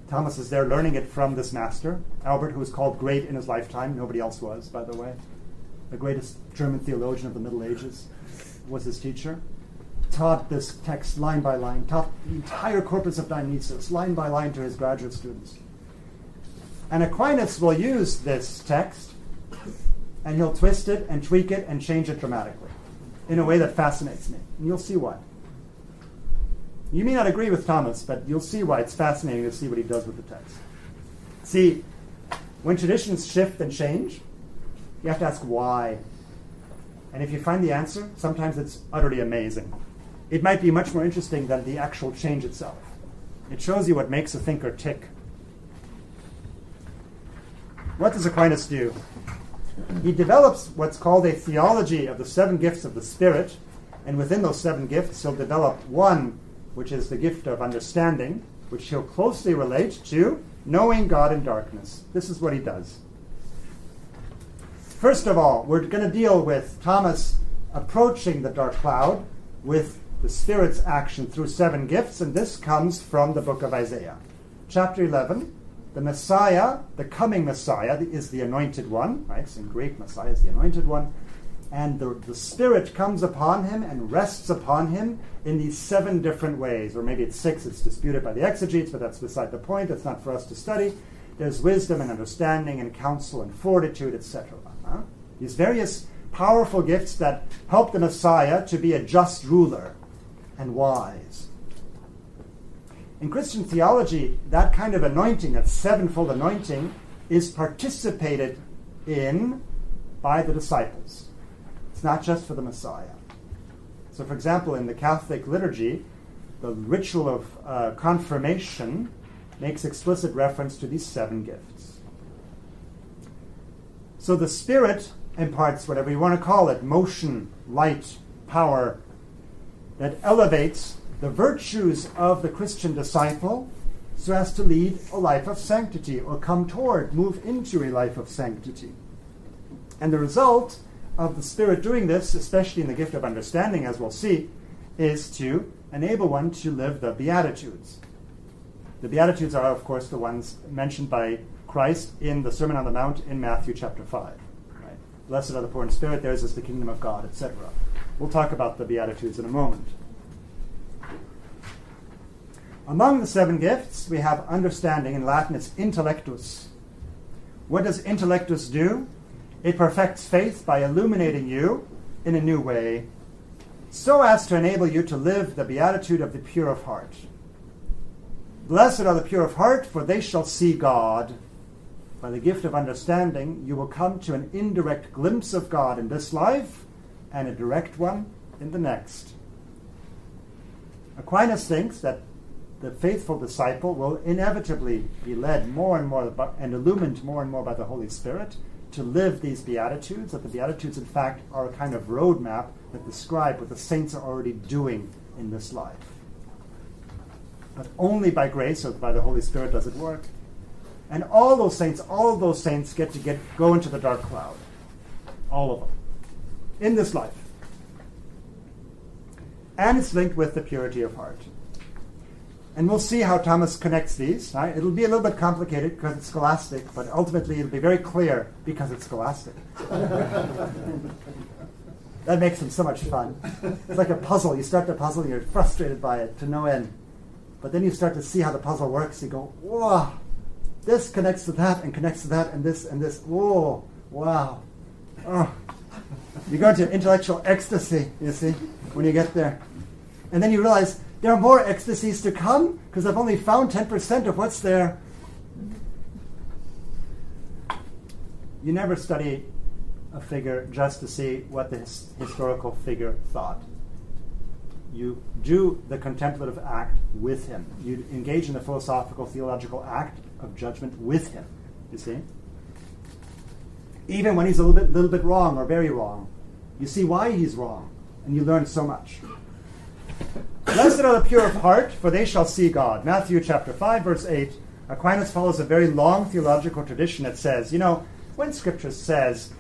Thomas is there learning it from this master, Albert, who was called great in his lifetime. Nobody else was, by the way. The greatest German theologian of the Middle Ages was his teacher. Taught this text line by line, taught the entire corpus of Dionysius line by line to his graduate students. And Aquinas will use this text and he'll twist it and tweak it and change it dramatically in a way that fascinates me. And you'll see why. You may not agree with Thomas, but you'll see why it's fascinating to see what he does with the text. See, when traditions shift and change, you have to ask why. And if you find the answer, sometimes it's utterly amazing. It might be much more interesting than the actual change itself. It shows you what makes a thinker tick. What does Aquinas do? He develops what's called a theology of the seven gifts of the Spirit, and within those seven gifts, he'll develop one, which is the gift of understanding, which he'll closely relate to knowing God in darkness. This is what he does. First of all, we're going to deal with Thomas approaching the dark cloud with the Spirit's action through seven gifts, and this comes from the book of Isaiah. Chapter 11, the Messiah, the coming Messiah, is the anointed one, right? So in Greek, Messiah is the anointed one. And the, the Spirit comes upon him and rests upon him in these seven different ways. Or maybe it's six, it's disputed by the exegetes, but that's beside the point. That's not for us to study. There's wisdom and understanding and counsel and fortitude, etc. Huh? These various powerful gifts that help the Messiah to be a just ruler and wise. In Christian theology, that kind of anointing, that sevenfold anointing, is participated in by the disciples. It's not just for the Messiah. So, for example, in the Catholic liturgy, the ritual of uh, confirmation makes explicit reference to these seven gifts. So the Spirit imparts whatever you want to call it motion, light, power that elevates the virtues of the Christian disciple so as to lead a life of sanctity or come toward, move into a life of sanctity. And the result of the Spirit doing this, especially in the gift of understanding, as we'll see, is to enable one to live the Beatitudes. The Beatitudes are, of course, the ones mentioned by Christ in the Sermon on the Mount in Matthew chapter 5. Right? Blessed are the poor in spirit, theirs is the kingdom of God, etc. We'll talk about the Beatitudes in a moment. Among the seven gifts, we have understanding. In Latin, it's intellectus. What does intellectus do? It perfects faith by illuminating you in a new way, so as to enable you to live the beatitude of the pure of heart. Blessed are the pure of heart, for they shall see God. By the gift of understanding, you will come to an indirect glimpse of God in this life and a direct one in the next. Aquinas thinks that the faithful disciple will inevitably be led more and more by, and illumined more and more by the Holy Spirit to live these Beatitudes, that the Beatitudes, in fact, are a kind of roadmap that describe what the saints are already doing in this life. But only by grace or by the Holy Spirit does it work. And all those saints, all of those saints get to get go into the dark cloud. All of them. In this life. And it's linked with the purity of heart. And we'll see how Thomas connects these. Right? It'll be a little bit complicated because it's scholastic, but ultimately it'll be very clear because it's scholastic. (laughs) that makes them so much fun. It's like a puzzle. You start the puzzle, you're frustrated by it to no end. But then you start to see how the puzzle works. You go, whoa, this connects to that and connects to that and this and this. Whoa, wow. Oh. You go into intellectual ecstasy, you see, when you get there. And then you realize there are more ecstasies to come because I've only found 10% of what's there. You never study a figure just to see what the his- historical figure thought you do the contemplative act with him. You engage in the philosophical, theological act of judgment with him. You see? Even when he's a little bit, little bit wrong or very wrong, you see why he's wrong, and you learn so much. Blessed are the pure of heart, for they shall see God. Matthew chapter 5, verse 8. Aquinas follows a very long theological tradition that says, you know, when Scripture says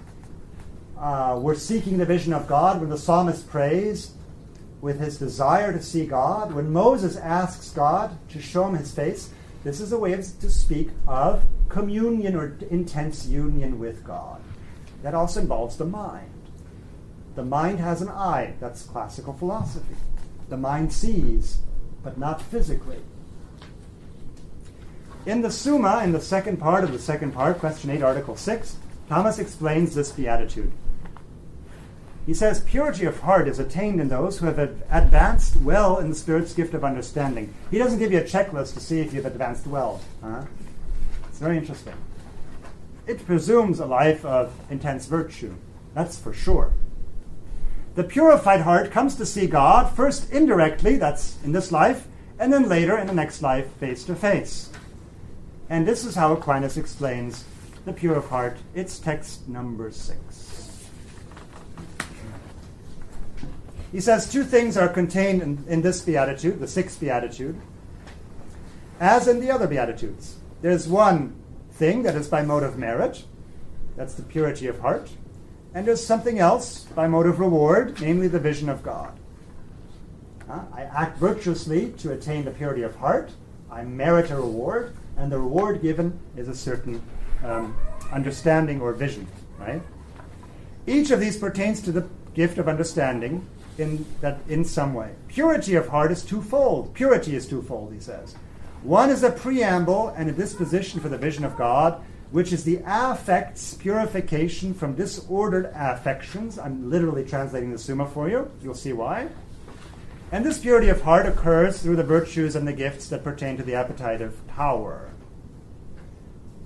uh, we're seeking the vision of God, when the psalmist prays, with his desire to see God, when Moses asks God to show him his face, this is a way of, to speak of communion or intense union with God. That also involves the mind. The mind has an eye. That's classical philosophy. The mind sees, but not physically. In the Summa, in the second part of the second part, question 8, article 6, Thomas explains this beatitude. He says purity of heart is attained in those who have advanced well in the Spirit's gift of understanding. He doesn't give you a checklist to see if you've advanced well. Huh? It's very interesting. It presumes a life of intense virtue. That's for sure. The purified heart comes to see God first indirectly, that's in this life, and then later in the next life, face to face. And this is how Aquinas explains the pure of heart. It's text number six. He says two things are contained in, in this beatitude, the sixth beatitude, as in the other beatitudes. There's one thing that is by mode of merit, that's the purity of heart, and there's something else by mode of reward, namely the vision of God. Uh, I act virtuously to attain the purity of heart, I merit a reward, and the reward given is a certain um, understanding or vision, right? Each of these pertains to the gift of understanding, in that in some way. Purity of heart is twofold. Purity is twofold, he says. One is a preamble and a disposition for the vision of God, which is the affects purification from disordered affections. I'm literally translating the Summa for you. You'll see why. And this purity of heart occurs through the virtues and the gifts that pertain to the appetitive power.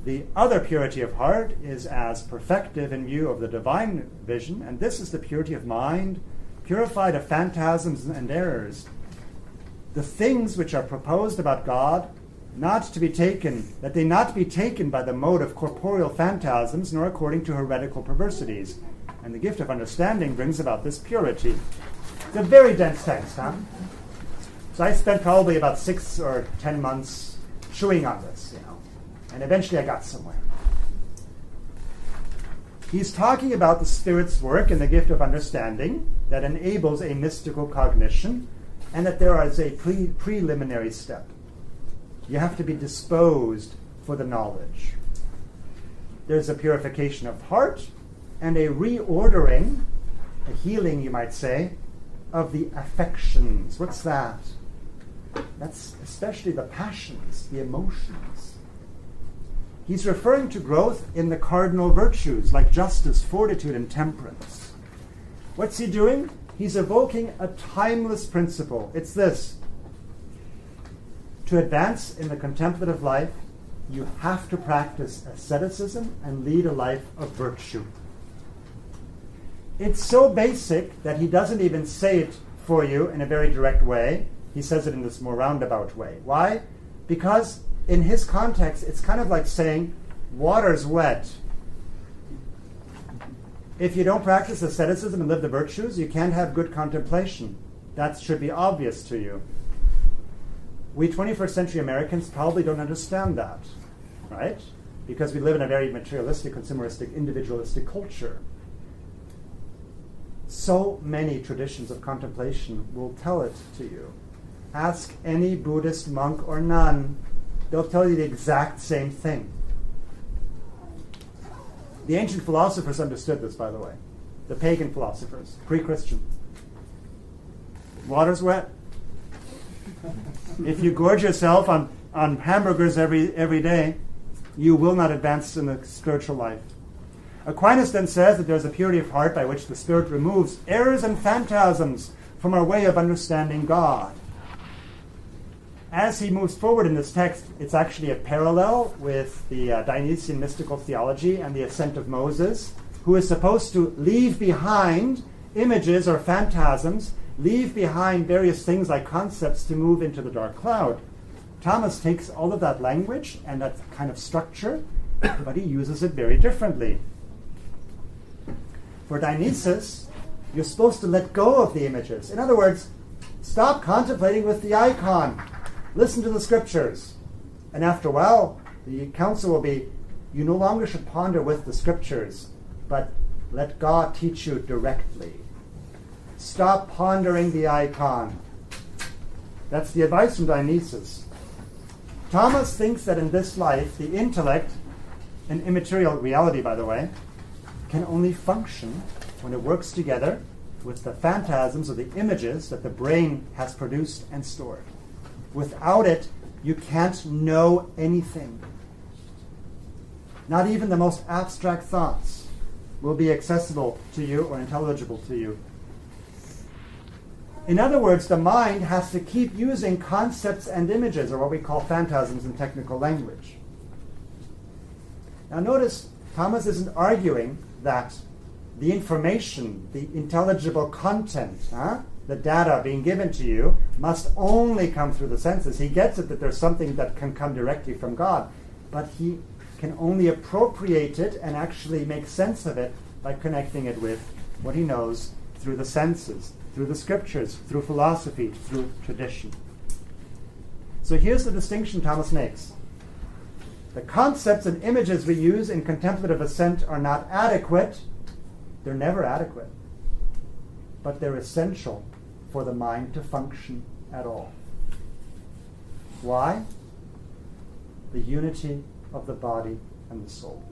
The other purity of heart is as perfective in view of the divine vision, and this is the purity of mind, purified of phantasms and errors, the things which are proposed about God, not to be taken, that they not be taken by the mode of corporeal phantasms, nor according to heretical perversities. And the gift of understanding brings about this purity. It's a very dense text, huh? So I spent probably about six or ten months chewing on this, you know, and eventually I got somewhere. He's talking about the Spirit's work and the gift of understanding that enables a mystical cognition, and that there is a pre- preliminary step. You have to be disposed for the knowledge. There's a purification of heart and a reordering, a healing, you might say, of the affections. What's that? That's especially the passions, the emotions. he's referring to growth in the cardinal virtues like justice, fortitude, and temperance. What's he doing? He's evoking a timeless principle. It's this to advance in the contemplative life, you have to practice asceticism and lead a life of virtue. It's so basic that he doesn't even say it for you in a very direct way. He says it in this more roundabout way. Why? Because in his context, it's kind of like saying, water's wet. If you don't practice asceticism and live the virtues, you can't have good contemplation. That should be obvious to you. We 21st century Americans probably don't understand that, right? Because we live in a very materialistic, consumeristic, individualistic culture. So many traditions of contemplation will tell it to you. Ask any Buddhist monk or nun, they'll tell you the exact same thing. The ancient philosophers understood this, by the way. The pagan philosophers, pre Christian. Water's wet. If you gorge yourself on, on hamburgers every, every day, you will not advance in the spiritual life. Aquinas then says that there's a purity of heart by which the Spirit removes errors and phantasms from our way of understanding God. As he moves forward in this text, it's actually a parallel with the uh, Dionysian mystical theology and the ascent of Moses, who is supposed to leave behind images or phantasms, leave behind various things like concepts to move into the dark cloud. Thomas takes all of that language and that kind of structure, but he uses it very differently. For Dionysus, you're supposed to let go of the images. In other words, stop contemplating with the icon. Listen to the scriptures. And after a while, the counsel will be you no longer should ponder with the scriptures, but let God teach you directly. Stop pondering the icon. That's the advice from Dionysus. Thomas thinks that in this life, the intellect, an immaterial reality, by the way, can only function when it works together with the phantasms or the images that the brain has produced and stored. Without it, you can't know anything. Not even the most abstract thoughts will be accessible to you or intelligible to you. In other words, the mind has to keep using concepts and images, or what we call phantasms in technical language. Now, notice Thomas isn't arguing that the information, the intelligible content, huh, the data being given to you, must only come through the senses. He gets it that there's something that can come directly from God, but he can only appropriate it and actually make sense of it by connecting it with what he knows through the senses, through the scriptures, through philosophy, through tradition. So here's the distinction Thomas makes. The concepts and images we use in contemplative ascent are not adequate. They're never adequate. But they're essential for the mind to function at all. Why? The unity of the body and the soul.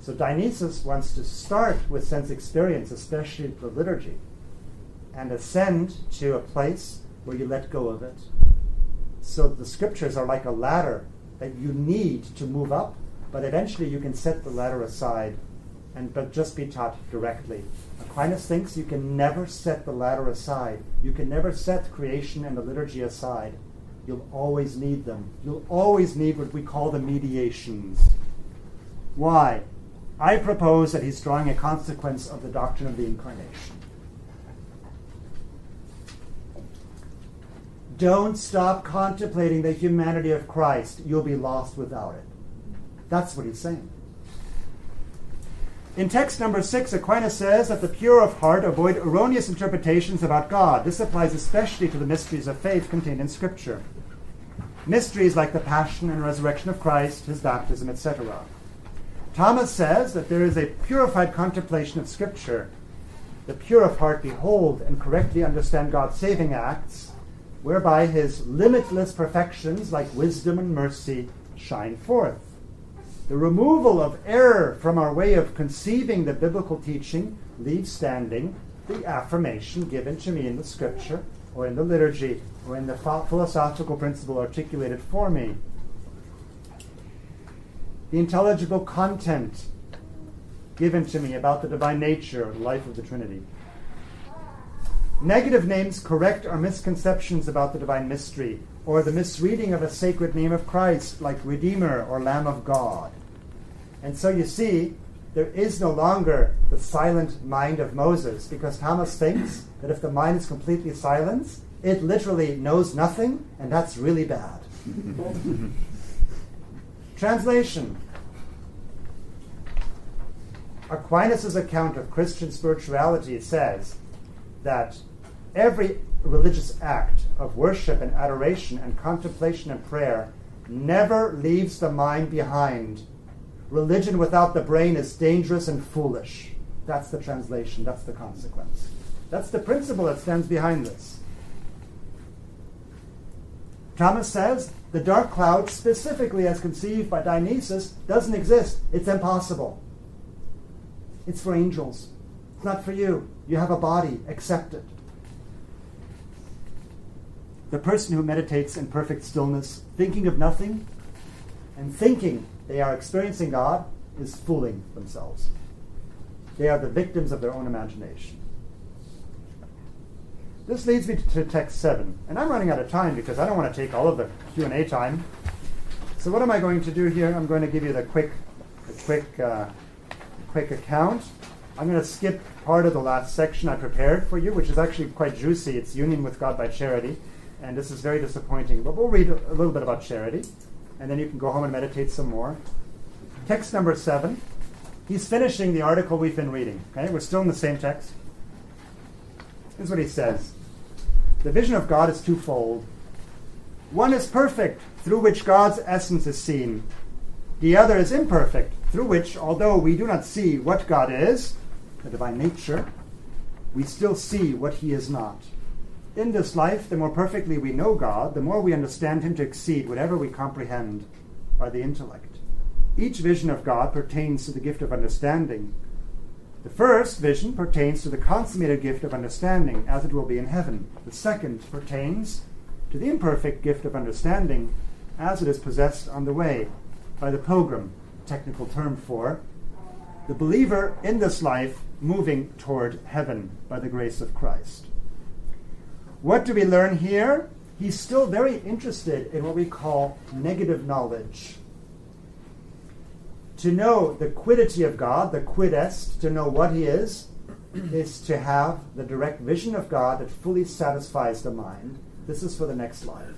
So Dionysus wants to start with sense experience, especially the liturgy, and ascend to a place where you let go of it. So the scriptures are like a ladder that you need to move up, but eventually you can set the ladder aside and but just be taught directly. Aquinas thinks you can never set the ladder aside. You can never set creation and the liturgy aside. You'll always need them. You'll always need what we call the mediations. Why? I propose that he's drawing a consequence of the doctrine of the incarnation. Don't stop contemplating the humanity of Christ. You'll be lost without it. That's what he's saying. In text number six, Aquinas says that the pure of heart avoid erroneous interpretations about God. This applies especially to the mysteries of faith contained in Scripture. Mysteries like the passion and resurrection of Christ, his baptism, etc. Thomas says that there is a purified contemplation of Scripture. The pure of heart behold and correctly understand God's saving acts whereby his limitless perfections, like wisdom and mercy, shine forth. The removal of error from our way of conceiving the biblical teaching leaves standing the affirmation given to me in the scripture, or in the liturgy, or in the philosophical principle articulated for me. the intelligible content given to me about the divine nature life of the Trinity. Negative names correct our misconceptions about the divine mystery or the misreading of a sacred name of Christ, like Redeemer or Lamb of God. And so you see, there is no longer the silent mind of Moses, because Thomas thinks that if the mind is completely silent, it literally knows nothing, and that's really bad. (laughs) Translation Aquinas' account of Christian spirituality says that every religious act of worship and adoration and contemplation and prayer never leaves the mind behind. Religion without the brain is dangerous and foolish. That's the translation, that's the consequence. That's the principle that stands behind this. Thomas says the dark cloud, specifically as conceived by Dionysus, doesn't exist. It's impossible. It's for angels. It's not for you. You have a body. Accept it. The person who meditates in perfect stillness, thinking of nothing, and thinking they are experiencing God, is fooling themselves. They are the victims of their own imagination. This leads me to text 7. And I'm running out of time because I don't want to take all of the Q&A time. So what am I going to do here? I'm going to give you the quick, the quick, uh, quick account. I'm going to skip part of the last section I prepared for you, which is actually quite juicy. It's union with God by charity and this is very disappointing. But we'll read a little bit about charity, and then you can go home and meditate some more. Text number seven. He's finishing the article we've been reading. Okay, we're still in the same text. Here's what he says: The vision of God is twofold. One is perfect, through which God's essence is seen. The other is imperfect, through which, although we do not see what God is, the divine nature, we still see what he is not. In this life, the more perfectly we know God, the more we understand Him to exceed whatever we comprehend by the intellect. Each vision of God pertains to the gift of understanding. The first vision pertains to the consummated gift of understanding, as it will be in heaven. The second pertains to the imperfect gift of understanding, as it is possessed on the way by the pilgrim, technical term for the believer in this life moving toward heaven by the grace of Christ. What do we learn here? He's still very interested in what we call negative knowledge. To know the quiddity of God, the quid est, to know what He is, (clears throat) is to have the direct vision of God that fully satisfies the mind. This is for the next life.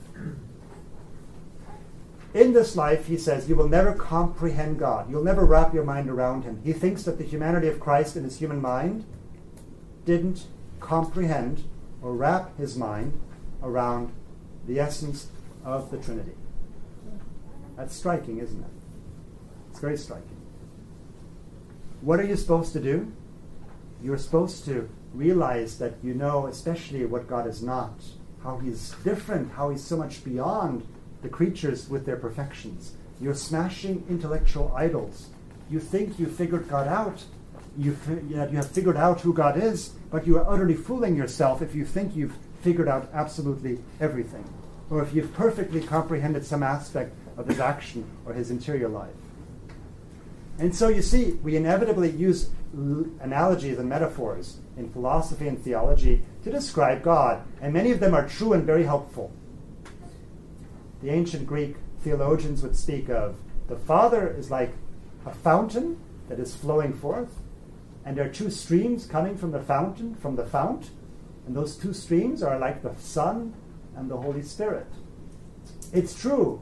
In this life, he says, you will never comprehend God. You'll never wrap your mind around Him. He thinks that the humanity of Christ in his human mind didn't comprehend or wrap his mind around the essence of the Trinity. That's striking, isn't it? It's very striking. What are you supposed to do? You're supposed to realize that you know, especially what God is not, how He's different, how He's so much beyond the creatures with their perfections. You're smashing intellectual idols. You think you figured God out, you, you have figured out who God is, but you are utterly fooling yourself if you think you've figured out absolutely everything, or if you've perfectly comprehended some aspect of his action or his interior life. And so you see, we inevitably use l- analogies and metaphors in philosophy and theology to describe God, and many of them are true and very helpful. The ancient Greek theologians would speak of the Father is like a fountain that is flowing forth, and there are two streams coming from the fountain, from the fount, and those two streams are like the Son and the Holy Spirit. It's true,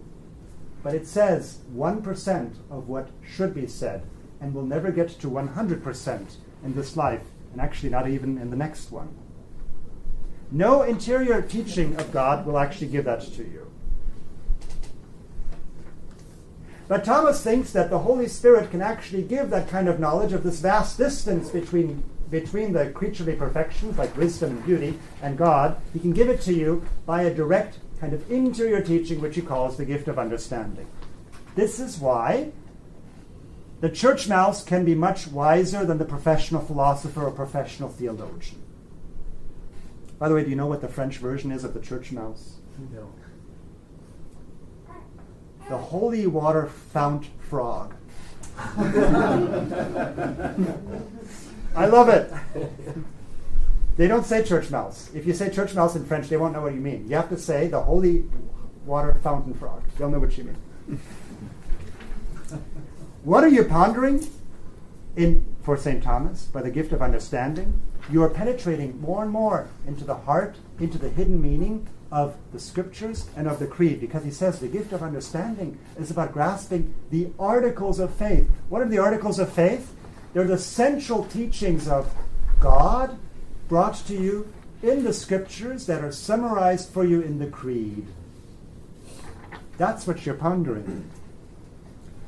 but it says 1% of what should be said, and we'll never get to 100% in this life, and actually not even in the next one. No interior teaching of God will actually give that to you. But Thomas thinks that the Holy Spirit can actually give that kind of knowledge of this vast distance between, between the creaturely perfections, like wisdom and beauty, and God. He can give it to you by a direct kind of interior teaching, which he calls the gift of understanding. This is why the church mouse can be much wiser than the professional philosopher or professional theologian. By the way, do you know what the French version is of the church mouse? No the holy water fount frog. I love it. They don't say church mouse. If you say church mouse in French, they won't know what you mean. You have to say the holy water fountain frog. They'll know what you mean. what are you pondering in for St. Thomas by the gift of understanding? You are penetrating more and more into the heart, into the hidden meaning of the scriptures and of the creed because he says the gift of understanding is about grasping the articles of faith. What are the articles of faith? They're the central teachings of God brought to you in the scriptures that are summarized for you in the creed. That's what you're pondering.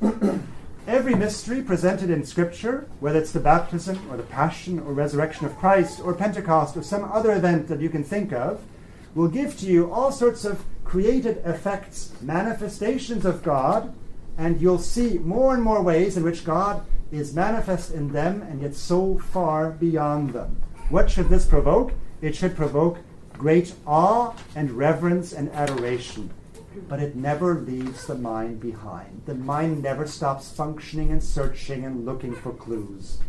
(clears throat) Every mystery presented in Scripture, whether it's the baptism or the passion or resurrection of Christ or Pentecost or some other event that you can think of, will give to you all sorts of created effects, manifestations of God, and you'll see more and more ways in which God is manifest in them and yet so far beyond them. What should this provoke? It should provoke great awe and reverence and adoration. But it never leaves the mind behind. The mind never stops functioning and searching and looking for clues.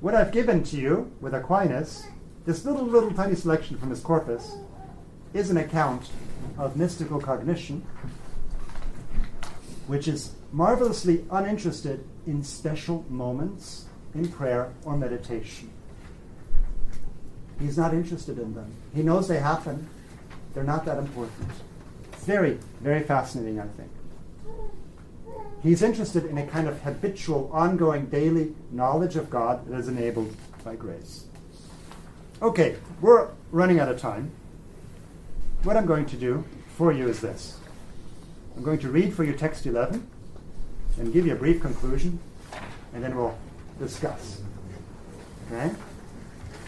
What I've given to you with Aquinas, this little, little tiny selection from his corpus, is an account of mystical cognition, which is marvelously uninterested in special moments in prayer or meditation. He's not interested in them. He knows they happen, they're not that important. Very, very fascinating, I think. He's interested in a kind of habitual, ongoing, daily knowledge of God that is enabled by grace. Okay, we're running out of time. What I'm going to do for you is this I'm going to read for you text 11 and give you a brief conclusion, and then we'll discuss. Okay?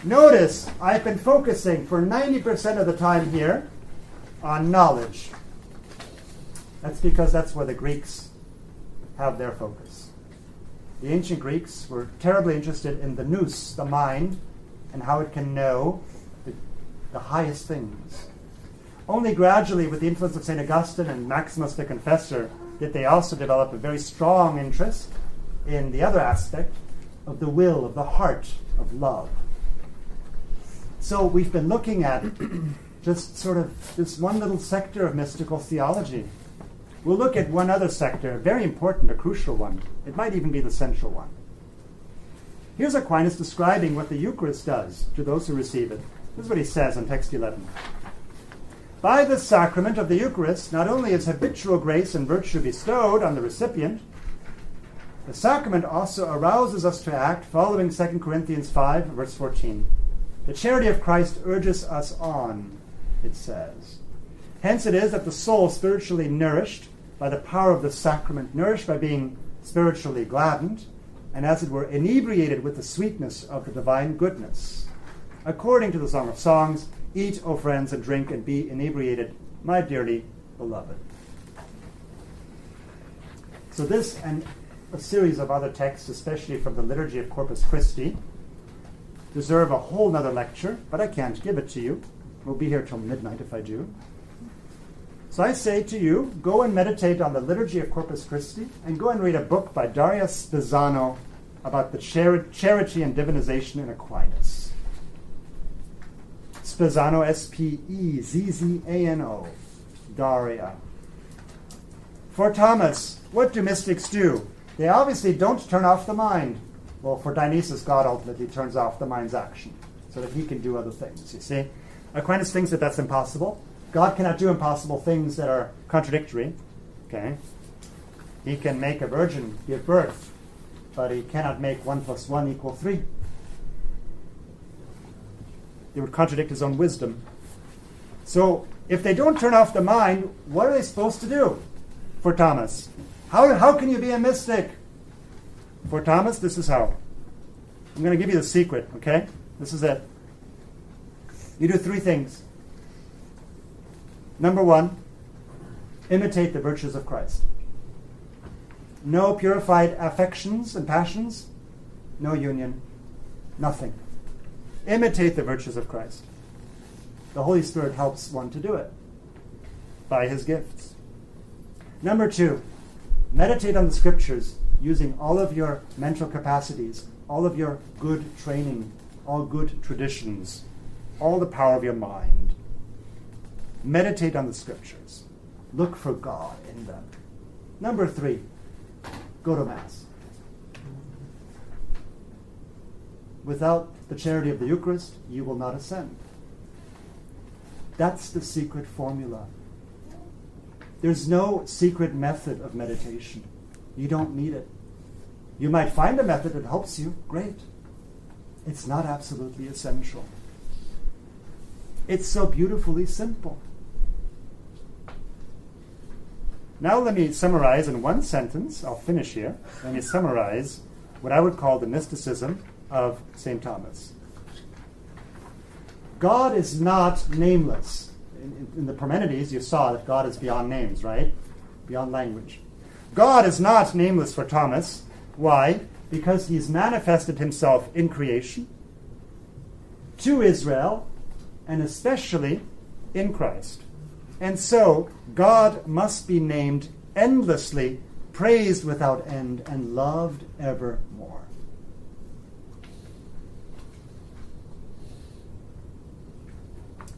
Notice I've been focusing for 90% of the time here on knowledge. That's because that's where the Greeks have their focus. The ancient Greeks were terribly interested in the nous, the mind, and how it can know the, the highest things. Only gradually, with the influence of St. Augustine and Maximus the Confessor, did they also develop a very strong interest in the other aspect of the will, of the heart, of love. So we've been looking at (clears throat) just sort of this one little sector of mystical theology We'll look at one other sector, a very important, a crucial one. It might even be the central one. Here's Aquinas describing what the Eucharist does to those who receive it. This is what he says in text 11. By the sacrament of the Eucharist, not only is habitual grace and virtue bestowed on the recipient, the sacrament also arouses us to act, following 2 Corinthians 5, verse 14. The charity of Christ urges us on, it says. Hence it is that the soul, spiritually nourished, by the power of the sacrament, nourished by being spiritually gladdened, and as it were inebriated with the sweetness of the divine goodness. According to the Song of Songs, eat, O friends, and drink and be inebriated, my dearly beloved. So, this and a series of other texts, especially from the Liturgy of Corpus Christi, deserve a whole nother lecture, but I can't give it to you. We'll be here till midnight if I do. So I say to you, go and meditate on the liturgy of Corpus Christi and go and read a book by Daria Spezzano about the char- charity and divinization in Aquinas. Spezzano, S P E Z Z A N O, Daria. For Thomas, what do mystics do? They obviously don't turn off the mind. Well, for Dionysius, God ultimately turns off the mind's action so that he can do other things, you see? Aquinas thinks that that's impossible. God cannot do impossible things that are contradictory. Okay? He can make a virgin give birth, but he cannot make 1 plus 1 equal 3. It would contradict his own wisdom. So, if they don't turn off the mind, what are they supposed to do for Thomas? How, how can you be a mystic? For Thomas, this is how. I'm going to give you the secret, okay? This is it. You do three things. Number one, imitate the virtues of Christ. No purified affections and passions, no union, nothing. Imitate the virtues of Christ. the Holy Spirit helps one to do it by his gifts. Number two, meditate on the scriptures using all of your mental capacities, all of your good training, all good traditions, all the power of your mind. Meditate on the scriptures. Look for God in them. Number three, go to Mass. Without the charity of the Eucharist, you will not ascend. That's the secret formula. There's no secret method of meditation. You don't need it. You might find a method that helps you, great. It's not absolutely essential. It's so beautifully simple. Now, let me summarize in one sentence. I'll finish here. Let me summarize what I would call the mysticism of St. Thomas. God is not nameless. In, in, the Parmenides, you saw that God is beyond names, right? Beyond language. God is not nameless for Thomas. Why? Because he's manifested himself in creation to Israel and especially in Christ. And so, God must be named endlessly, praised without end, and loved evermore.